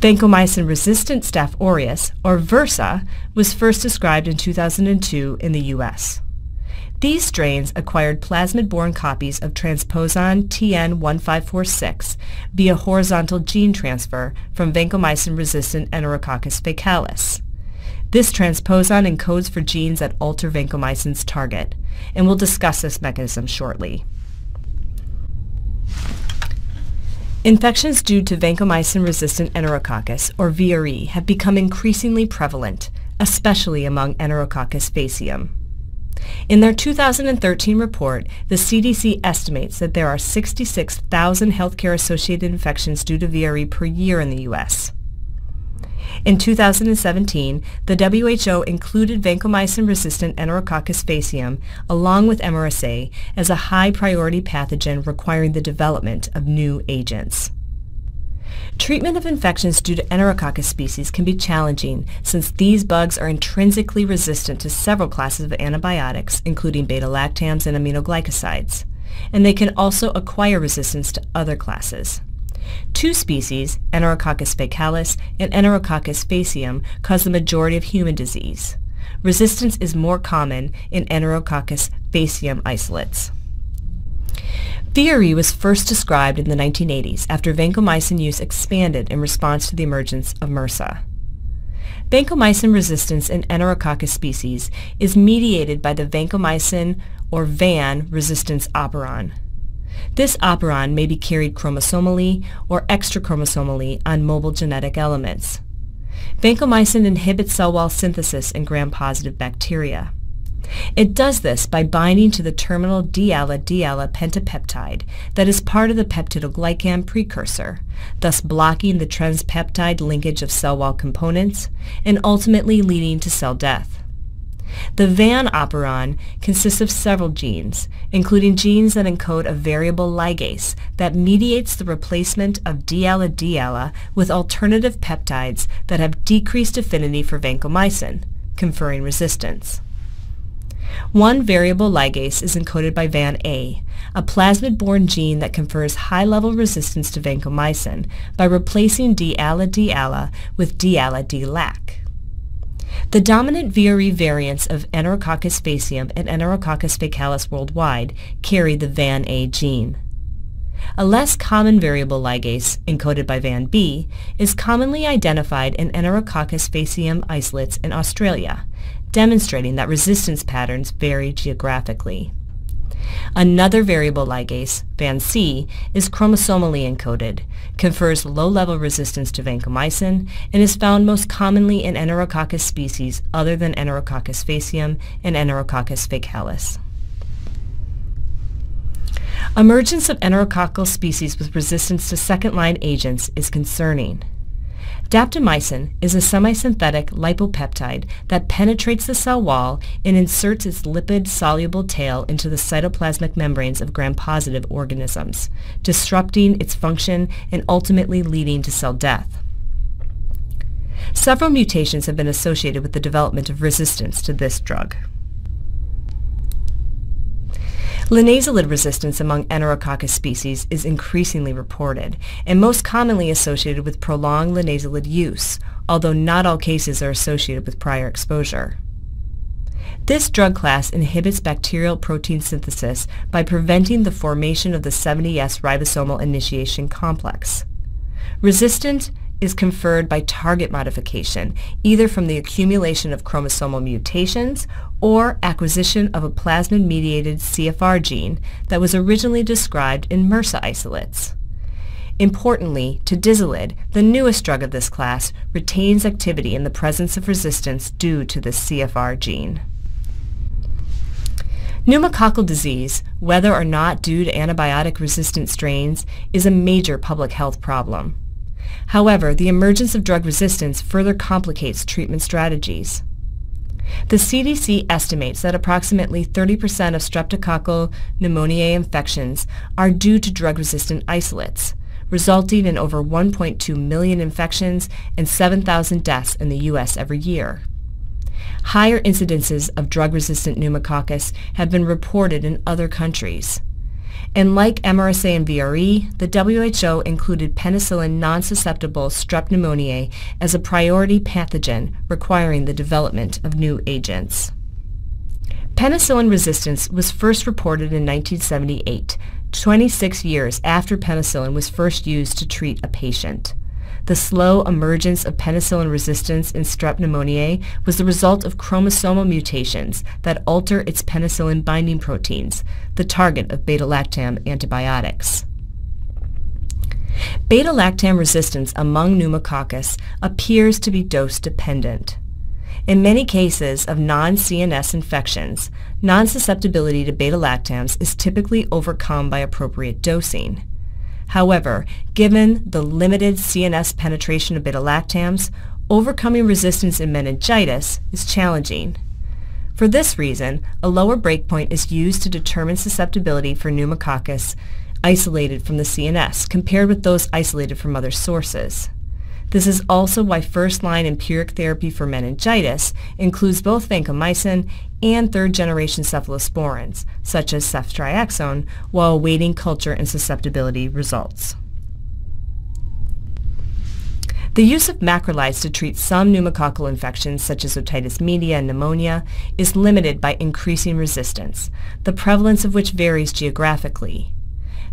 Vancomycin-resistant Staph aureus, or VRSA, was first described in 2002 in the U.S. These strains acquired plasmid-borne copies of transposon TN1546 via horizontal gene transfer from vancomycin-resistant Enterococcus faecalis. This transposon encodes for genes that alter vancomycin's target, and we'll discuss this mechanism shortly. Infections due to vancomycin-resistant Enterococcus, or VRE, have become increasingly prevalent, especially among Enterococcus faecium. In their 2013 report, the CDC estimates that there are 66,000 healthcare-associated infections due to VRE per year in the U.S. In 2017, the WHO included vancomycin-resistant Enterococcus faecium, along with MRSA, as a high-priority pathogen requiring the development of new agents. Treatment of infections due to Enterococcus species can be challenging since these bugs are intrinsically resistant to several classes of antibiotics, including beta-lactams and aminoglycosides, and they can also acquire resistance to other classes. Two species, Enterococcus faecalis and Enterococcus faecium, cause the majority of human disease. Resistance is more common in Enterococcus faecium isolates. VRE was first described in the 1980s after vancomycin use expanded in response to the emergence of MRSA. Vancomycin resistance in Enterococcus species is mediated by the vancomycin or VAN resistance operon. This operon may be carried chromosomally or extrachromosomally on mobile genetic elements. Vancomycin inhibits cell wall synthesis in gram-positive bacteria. It does this by binding to the terminal D-Ala-D-Ala pentapeptide that is part of the peptidoglycan precursor, thus blocking the transpeptide linkage of cell wall components and ultimately leading to cell death. The VAN operon consists of several genes, including genes that encode a variable ligase that mediates the replacement of D-Ala-D-Ala with alternative peptides that have decreased affinity for vancomycin, conferring resistance. One variable ligase is encoded by VAN-A, a plasmid-borne gene that confers high-level resistance to vancomycin by replacing D-Ala-D-Ala with D-Ala-D-Lac. The dominant VRE variants of Enterococcus faecium and Enterococcus faecalis worldwide carry the VAN-A gene. A less common variable ligase, encoded by VAN-B, is commonly identified in Enterococcus faecium isolates in Australia, demonstrating that resistance patterns vary geographically. Another variable ligase, VAN-C, is chromosomally encoded, confers low-level resistance to vancomycin, and is found most commonly in Enterococcus species other than Enterococcus faecium and Enterococcus faecalis. Emergence of enterococcal species with resistance to second-line agents is concerning. Daptomycin is a semisynthetic lipopeptide that penetrates the cell wall and inserts its lipid-soluble tail into the cytoplasmic membranes of gram-positive organisms, disrupting its function and ultimately leading to cell death. Several mutations have been associated with the development of resistance to this drug. Linezolid resistance among Enterococcus species is increasingly reported and most commonly associated with prolonged linezolid use, although not all cases are associated with prior exposure. This drug class inhibits bacterial protein synthesis by preventing the formation of the 70S ribosomal initiation complex. Resistant is conferred by target modification, either from the accumulation of chromosomal mutations or acquisition of a plasmid-mediated CFR gene that was originally described in MRSA isolates. Importantly, tedizolid, the newest drug of this class, retains activity in the presence of resistance due to the CFR gene. Pneumococcal disease, whether or not due to antibiotic-resistant strains, is a major public health problem. However, the emergence of drug resistance further complicates treatment strategies. The CDC estimates that approximately 30% of streptococcal pneumoniae infections are due to drug-resistant isolates, resulting in over 1.2 million infections and 7,000 deaths in the U.S. every year. Higher incidences of drug-resistant pneumococcus have been reported in other countries. And like MRSA and VRE, the WHO included penicillin non-susceptible strep pneumoniae as a priority pathogen requiring the development of new agents. Penicillin resistance was first reported in 1978, 26 years after penicillin was first used to treat a patient. The slow emergence of penicillin resistance in strep pneumoniae was the result of chromosomal mutations that alter its penicillin binding proteins, the target of beta-lactam antibiotics. Beta-lactam resistance among pneumococcus appears to be dose-dependent. In many cases of non-CNS infections, non-susceptibility to beta-lactams is typically overcome by appropriate dosing. However, given the limited CNS penetration of beta-lactams, overcoming resistance in meningitis is challenging. For this reason, a lower breakpoint is used to determine susceptibility for pneumococcus isolated from the CNS compared with those isolated from other sources. This is also why first-line empiric therapy for meningitis includes both vancomycin and third-generation cephalosporins, such as ceftriaxone, while awaiting culture and susceptibility results. The use of macrolides to treat some pneumococcal infections such as otitis media and pneumonia is limited by increasing resistance, the prevalence of which varies geographically.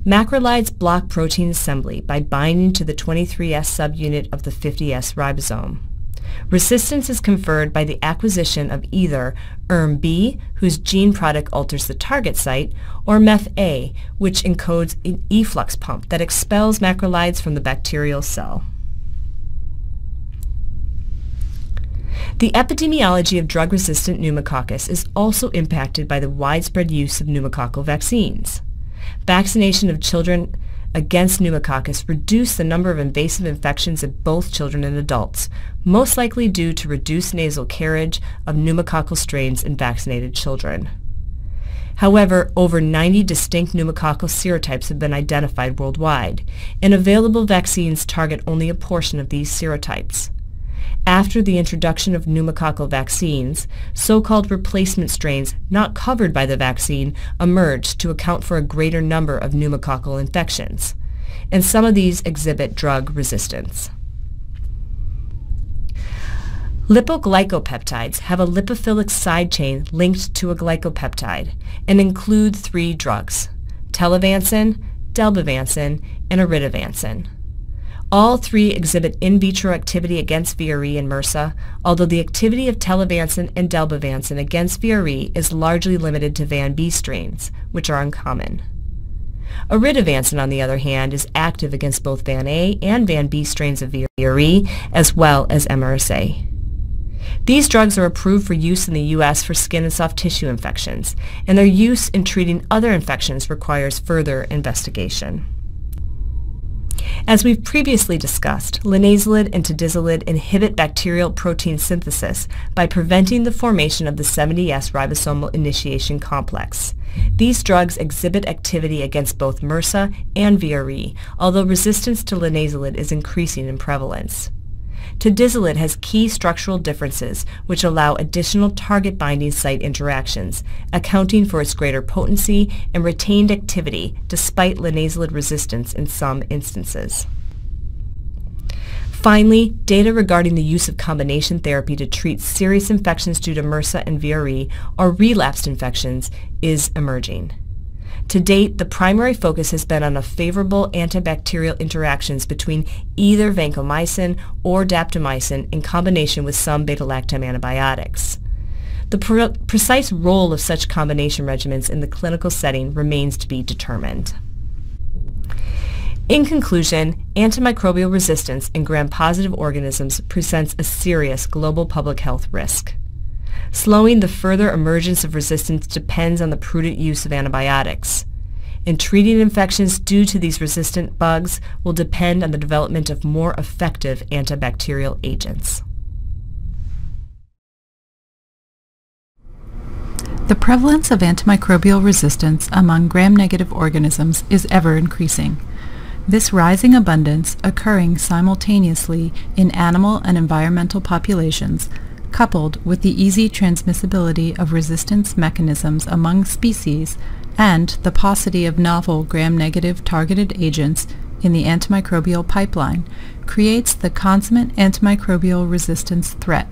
Macrolides block protein assembly by binding to the 23S subunit of the 50S ribosome. Resistance is conferred by the acquisition of either ERM-B, whose gene product alters the target site, or MEF-A, which encodes an efflux pump that expels macrolides from the bacterial cell. The epidemiology of drug-resistant pneumococcus is also impacted by the widespread use of pneumococcal vaccines. Vaccination of children against pneumococcus reduced the number of invasive infections in both children and adults, most likely due to reduced nasal carriage of pneumococcal strains in vaccinated children. However, over 90 distinct pneumococcal serotypes have been identified worldwide, and available vaccines target only a portion of these serotypes. After the introduction of pneumococcal vaccines, so-called replacement strains not covered by the vaccine emerged to account for a greater number of pneumococcal infections, and some of these exhibit drug resistance. Lipoglycopeptides have a lipophilic side chain linked to a glycopeptide and include three drugs, telavancin, dalbavancin, and oritavancin. All three exhibit in vitro activity against VRE and MRSA, although the activity of telavancin and dalbavancin against VRE is largely limited to VAN-B strains, which are uncommon. Oritavancin, on the other hand, is active against both VAN-A and VAN-B strains of VRE, as well as MRSA. These drugs are approved for use in the U.S. for skin and soft tissue infections, and their use in treating other infections requires further investigation. As we've previously discussed, linezolid and tedizolid inhibit bacterial protein synthesis by preventing the formation of the 70S ribosomal initiation complex. These drugs exhibit activity against both MRSA and VRE, although resistance to linezolid is increasing in prevalence. Tedizolid has key structural differences which allow additional target binding site interactions, accounting for its greater potency and retained activity despite linezolid resistance in some instances. Finally, data regarding the use of combination therapy to treat serious infections due to MRSA and VRE or relapsed infections is emerging. To date, the primary focus has been on a favorable antibacterial interactions between either vancomycin or daptomycin in combination with some beta-lactam antibiotics. The pre precise role of such combination regimens in the clinical setting remains to be determined. In conclusion, antimicrobial resistance in gram-positive organisms presents a serious global public health risk. Slowing the further emergence of resistance depends on the prudent use of antibiotics. And treating infections due to these resistant bugs will depend on the development of more effective antibacterial agents. The prevalence of antimicrobial resistance among gram-negative organisms is ever increasing. This rising abundance, occurring simultaneously in animal and environmental populations, coupled with the easy transmissibility of resistance mechanisms among species and the paucity of novel gram-negative targeted agents in the antimicrobial pipeline, creates the consummate antimicrobial resistance threat.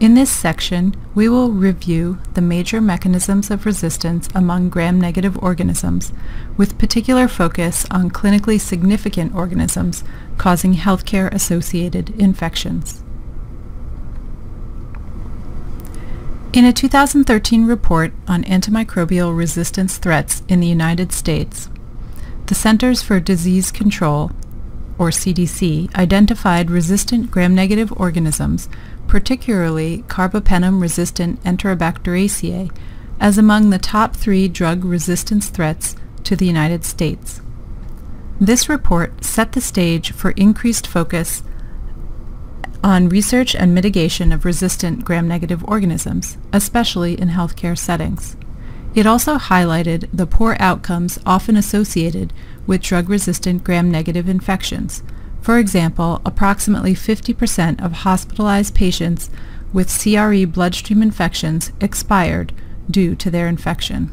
In this section, we will review the major mechanisms of resistance among gram-negative organisms, with particular focus on clinically significant organisms causing healthcare-associated infections. In a 2013 report on antimicrobial resistance threats in the United States, the Centers for Disease Control, or CDC, identified resistant gram-negative organisms particularly carbapenem-resistant Enterobacteriaceae, as among the top three drug resistance threats to the United States. This report set the stage for increased focus on research and mitigation of resistant gram-negative organisms, especially in healthcare settings. It also highlighted the poor outcomes often associated with drug-resistant gram-negative infections. For example, approximately 50% of hospitalized patients with CRE bloodstream infections expired due to their infection.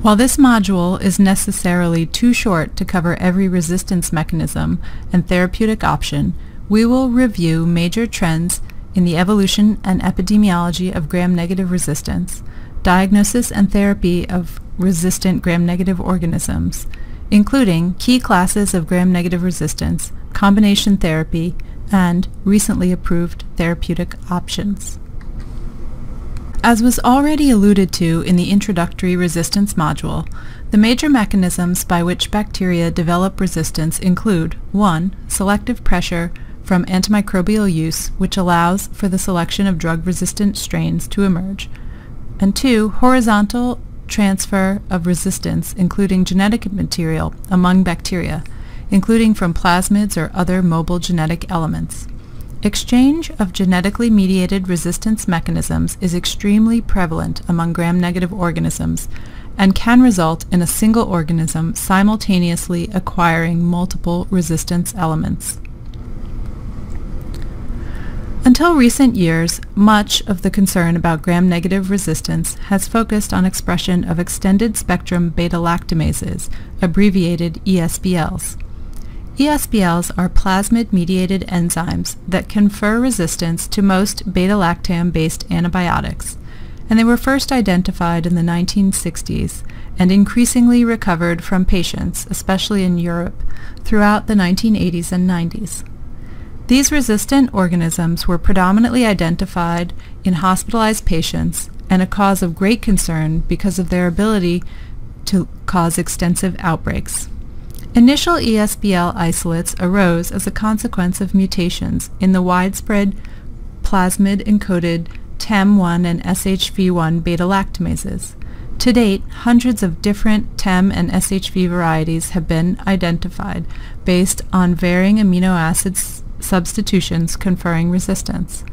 While this module is necessarily too short to cover every resistance mechanism and therapeutic option, we will review major trends in the evolution and epidemiology of gram-negative resistance, diagnosis and therapy of resistant gram-negative organisms, including key classes of gram-negative resistance, combination therapy, and recently approved therapeutic options. As was already alluded to in the introductory resistance module, the major mechanisms by which bacteria develop resistance include 1. Selective pressure from antimicrobial use, which allows for the selection of drug-resistant strains to emerge, and 2. Horizontal transfer of resistance, including genetic material, among bacteria, including from plasmids or other mobile genetic elements. Exchange of genetically mediated resistance mechanisms is extremely prevalent among gram-negative organisms and can result in a single organism simultaneously acquiring multiple resistance elements. Until recent years, much of the concern about gram-negative resistance has focused on expression of extended-spectrum beta-lactamases, abbreviated ESBLs. ESBLs are plasmid-mediated enzymes that confer resistance to most beta-lactam-based antibiotics, and they were first identified in the 1960s and increasingly recovered from patients, especially in Europe, throughout the 1980s and 90s. These resistant organisms were predominantly identified in hospitalized patients and a cause of great concern because of their ability to cause extensive outbreaks. Initial ESBL isolates arose as a consequence of mutations in the widespread plasmid-encoded TEM1 and SHV1 beta-lactamases. To date, hundreds of different TEM and SHV varieties have been identified based on varying amino acid substitutions conferring resistance.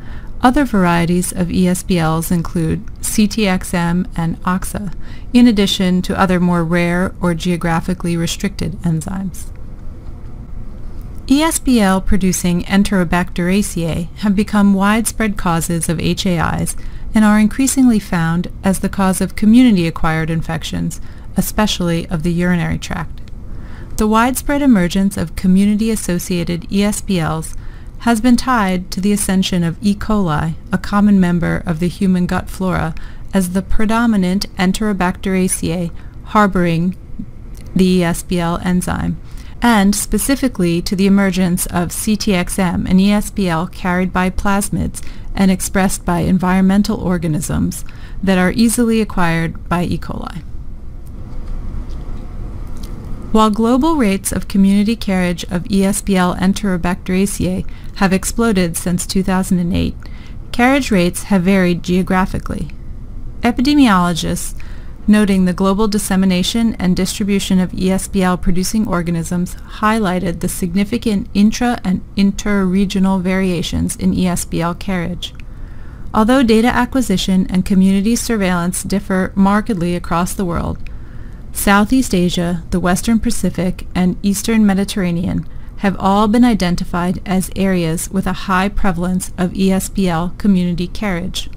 Other varieties of ESBLs include CTXM and OXA, in addition to other more rare or geographically restricted enzymes. ESBL-producing Enterobacteriaceae have become widespread causes of HAIs and are increasingly found as the cause of community-acquired infections, especially of the urinary tract. The widespread emergence of community-associated ESBLs has been tied to the ascension of E. coli, a common member of the human gut flora, as the predominant Enterobacteriaceae harboring the ESBL enzyme, and specifically to the emergence of CTXM, an ESBL carried by plasmids and expressed by environmental organisms that are easily acquired by E. coli. While global rates of community carriage of ESBL Enterobacteriaceae have exploded since 2008, carriage rates have varied geographically. Epidemiologists, noting the global dissemination and distribution of ESBL-producing organisms, highlighted the significant intra- and inter-regional variations in ESBL carriage. Although data acquisition and community surveillance differ markedly across the world, Southeast Asia, the Western Pacific, and Eastern Mediterranean have all been identified as areas with a high prevalence of ESBL community carriage.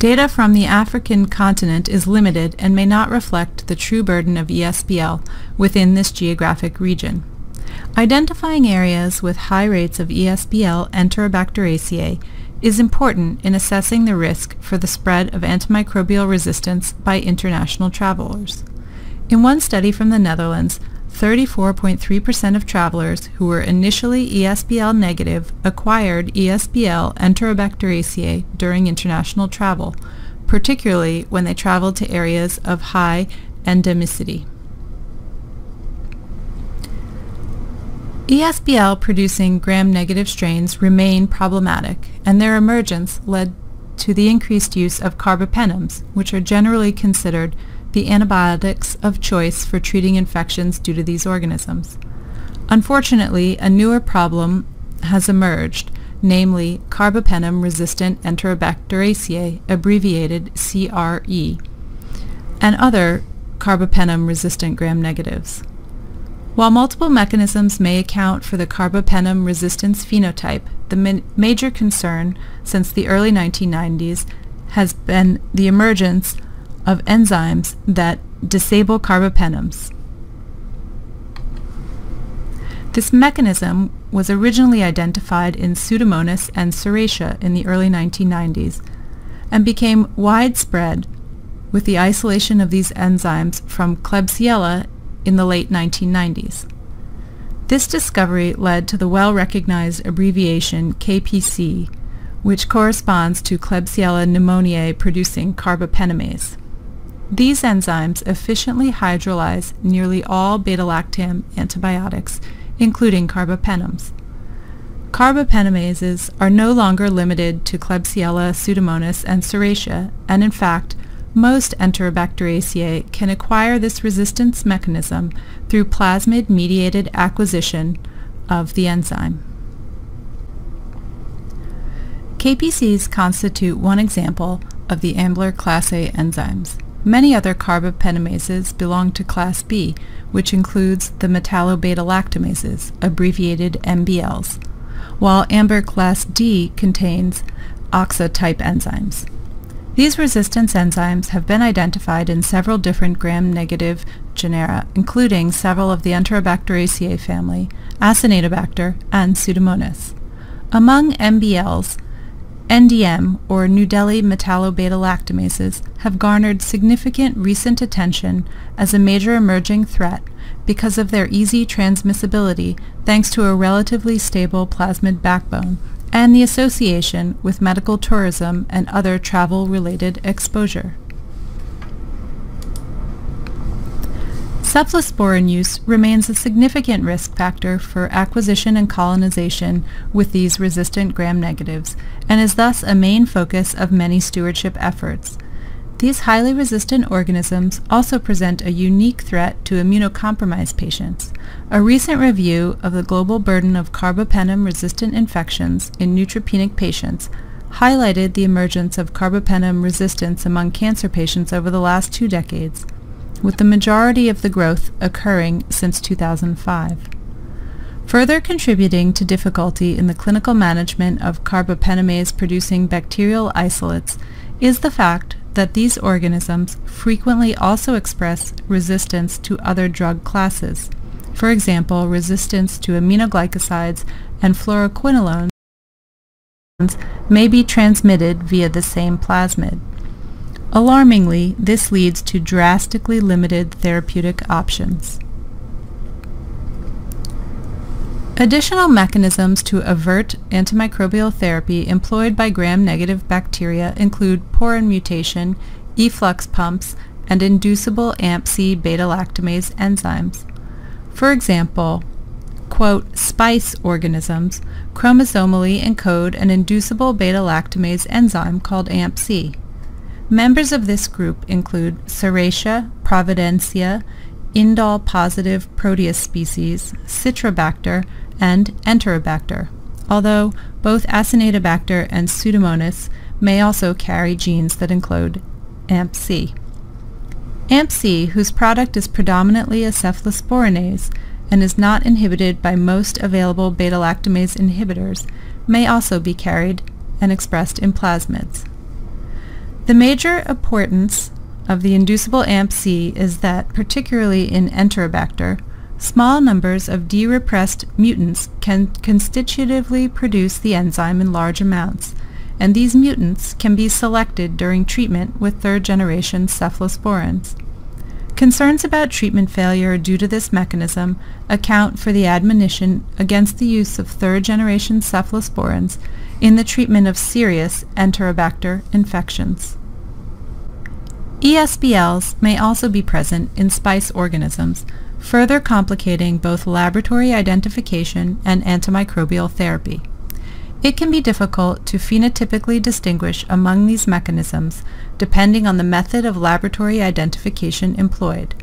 Data from the African continent is limited and may not reflect the true burden of ESBL within this geographic region. Identifying areas with high rates of ESBL Enterobacteriaceae is important in assessing the risk for the spread of antimicrobial resistance by international travelers. In one study from the Netherlands, 34.3% of travelers who were initially ESBL negative acquired ESBL Enterobacteriaceae during international travel, particularly when they traveled to areas of high endemicity. ESBL producing gram-negative strains remain problematic, and their emergence led to the increased use of carbapenems, which are generally considered the antibiotics of choice for treating infections due to these organisms. Unfortunately, a newer problem has emerged, namely carbapenem-resistant Enterobacteriaceae, abbreviated CRE, and other carbapenem-resistant gram-negatives. While multiple mechanisms may account for the carbapenem resistance phenotype, the major concern since the early 1990s has been the emergence of enzymes that disable carbapenems. This mechanism was originally identified in Pseudomonas and Serratia in the early 1990s and became widespread with the isolation of these enzymes from Klebsiella in the late 1990s. This discovery led to the well-recognized abbreviation KPC, which corresponds to Klebsiella pneumoniae producing carbapenemase. These enzymes efficiently hydrolyze nearly all beta-lactam antibiotics, including carbapenems. Carbapenemases are no longer limited to Klebsiella, Pseudomonas, and Serratia, and in fact, most Enterobacteriaceae can acquire this resistance mechanism through plasmid-mediated acquisition of the enzyme. KPCs constitute one example of the Ambler class A enzymes. Many other carbapenemases belong to class B, which includes the metallobeta-lactamases, abbreviated MBLs, while Ambler class D contains OXA-type enzymes. These resistance enzymes have been identified in several different gram-negative genera, including several of the Enterobacteriaceae family, Acinetobacter, and Pseudomonas. Among MBLs, NDM, or New Delhi metallobeta-lactamases, have garnered significant recent attention as a major emerging threat because of their easy transmissibility thanks to a relatively stable plasmid backbone and the association with medical tourism and other travel-related exposure. Cephalosporin use remains a significant risk factor for acquisition and colonization with these resistant gram-negatives and is thus a main focus of many stewardship efforts. These highly resistant organisms also present a unique threat to immunocompromised patients. A recent review of the global burden of carbapenem-resistant infections in neutropenic patients highlighted the emergence of carbapenem resistance among cancer patients over the last two decades with the majority of the growth occurring since 2005. Further contributing to difficulty in the clinical management of carbapenemase-producing bacterial isolates is the fact that these organisms frequently also express resistance to other drug classes. For example, resistance to aminoglycosides and fluoroquinolones may be transmitted via the same plasmid. Alarmingly, this leads to drastically limited therapeutic options. Additional mechanisms to avert antimicrobial therapy employed by gram-negative bacteria include porin mutation, efflux pumps, and inducible AMP-C beta-lactamase enzymes. For example, quote, spice organisms chromosomally encode an inducible beta-lactamase enzyme called AMP-C. Members of this group include Serratia, Providencia, indole-positive Proteus species, Citrobacter, and Enterobacter, although both Acinetobacter and Pseudomonas may also carry genes that encode AMP-C. AMP-C, whose product is predominantly a cephalosporinase and is not inhibited by most available beta-lactamase inhibitors, may also be carried and expressed in plasmids. The major importance of the inducible AMP-C is that, particularly in Enterobacter, small numbers of de-repressed mutants can constitutively produce the enzyme in large amounts, and these mutants can be selected during treatment with third-generation cephalosporins. Concerns about treatment failure due to this mechanism account for the admonition against the use of third-generation cephalosporins in the treatment of serious Enterobacter infections. ESBLs may also be present in spice organisms, further complicating both laboratory identification and antimicrobial therapy. It can be difficult to phenotypically distinguish among these mechanisms depending on the method of laboratory identification employed.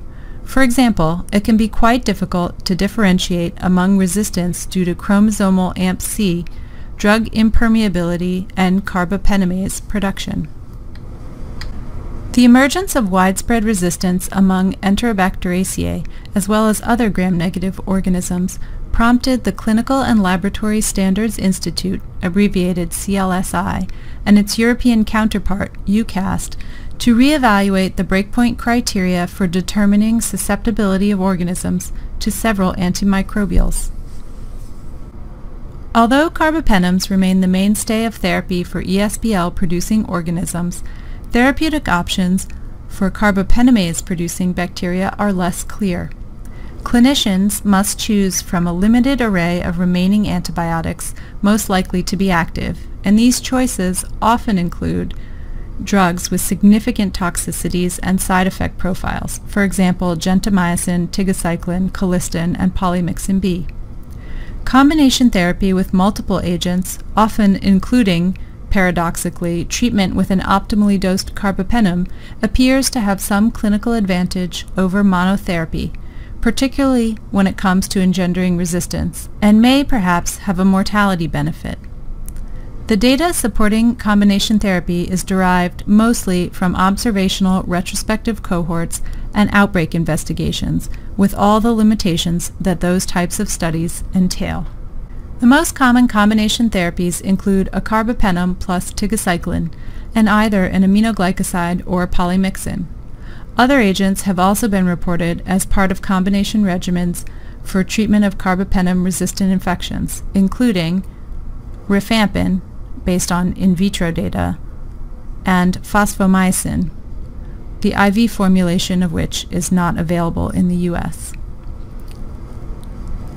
For example, it can be quite difficult to differentiate among resistance due to chromosomal AMP-C, drug impermeability, and carbapenemase production. The emergence of widespread resistance among Enterobacteriaceae, as well as other gram-negative organisms, prompted the Clinical and Laboratory Standards Institute, abbreviated CLSI, and its European counterpart, EUCAST, to reevaluate the breakpoint criteria for determining susceptibility of organisms to several antimicrobials. Although carbapenems remain the mainstay of therapy for ESBL-producing organisms, therapeutic options for carbapenemase-producing bacteria are less clear. Clinicians must choose from a limited array of remaining antibiotics most likely to be active, and these choices often include drugs with significant toxicities and side effect profiles, for example, gentamicin, tigecycline, colistin, and polymyxin B. Combination therapy with multiple agents, often including, paradoxically, treatment with an optimally dosed carbapenem, appears to have some clinical advantage over monotherapy, particularly when it comes to engendering resistance, and may perhaps have a mortality benefit. The data supporting combination therapy is derived mostly from observational retrospective cohorts and outbreak investigations, with all the limitations that those types of studies entail. The most common combination therapies include a carbapenem plus tigecycline and either an aminoglycoside or polymyxin. Other agents have also been reported as part of combination regimens for treatment of carbapenem-resistant infections, including rifampin, based on in vitro data, and fosfomycin, the IV formulation of which is not available in the U.S.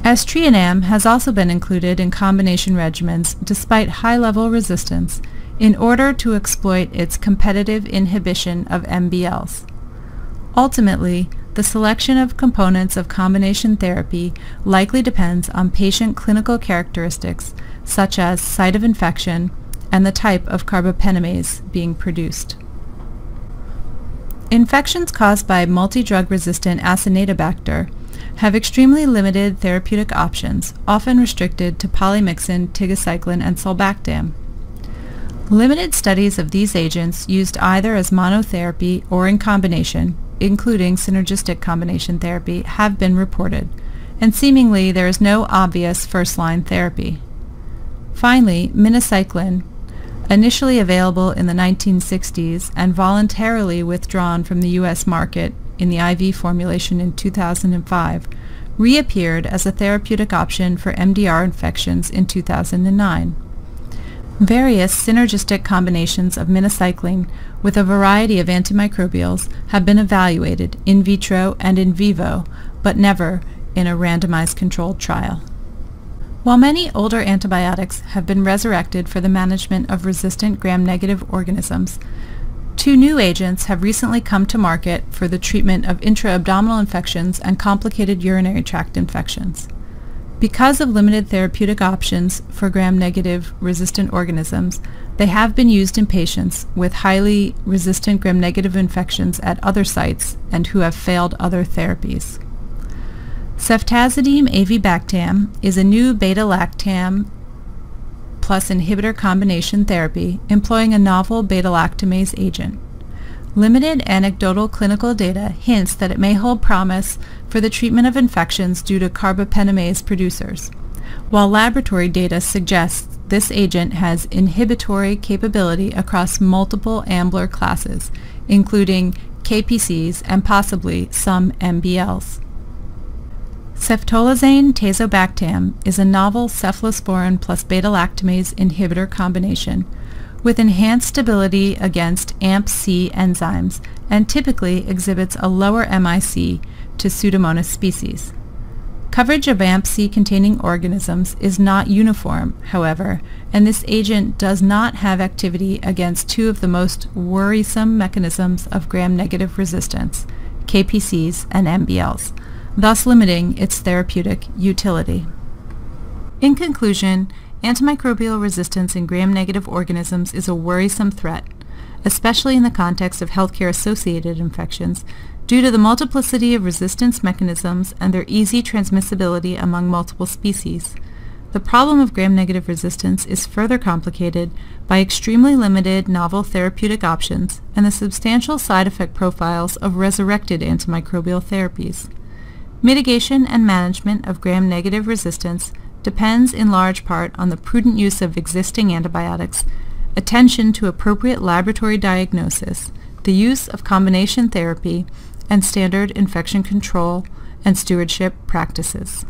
Aztreonam has also been included in combination regimens despite high-level resistance in order to exploit its competitive inhibition of MBLs. Ultimately, the selection of components of combination therapy likely depends on patient clinical characteristics such as site of infection, and the type of carbapenemase being produced. Infections caused by multi-drug-resistant Acinetobacter have extremely limited therapeutic options, often restricted to polymyxin, tigecycline, and sulbactam. Limited studies of these agents used either as monotherapy or in combination, including synergistic combination therapy, have been reported, and seemingly there is no obvious first-line therapy. Finally, minocycline, initially available in the 1960s and voluntarily withdrawn from the U.S. market in the IV formulation in 2005, reappeared as a therapeutic option for MDR infections in 2009. Various synergistic combinations of minocycline with a variety of antimicrobials have been evaluated in vitro and in vivo, but never in a randomized controlled trial. While many older antibiotics have been resurrected for the management of resistant gram-negative organisms, two new agents have recently come to market for the treatment of intra-abdominal infections and complicated urinary tract infections. Because of limited therapeutic options for gram-negative resistant organisms, they have been used in patients with highly resistant gram-negative infections at other sites and who have failed other therapies. Ceftazidime avibactam is a new beta-lactam plus inhibitor combination therapy employing a novel beta-lactamase agent. Limited anecdotal clinical data hints that it may hold promise for the treatment of infections due to carbapenemase producers, while laboratory data suggests this agent has inhibitory capability across multiple Ambler classes, including KPCs and possibly some MBLs. Ceftolozane tazobactam is a novel cephalosporin plus beta-lactamase inhibitor combination with enhanced stability against AMP-C enzymes and typically exhibits a lower MIC to Pseudomonas species. Coverage of AMP-C containing organisms is not uniform, however, and this agent does not have activity against two of the most worrisome mechanisms of gram-negative resistance, KPCs and MBLs, thus limiting its therapeutic utility. In conclusion, antimicrobial resistance in gram-negative organisms is a worrisome threat, especially in the context of healthcare-associated infections, due to the multiplicity of resistance mechanisms and their easy transmissibility among multiple species. The problem of gram-negative resistance is further complicated by extremely limited novel therapeutic options and the substantial side effect profiles of resurrected antimicrobial therapies. Mitigation and management of gram-negative resistance depends in large part on the prudent use of existing antibiotics, attention to appropriate laboratory diagnosis, the use of combination therapy, and standard infection control and stewardship practices.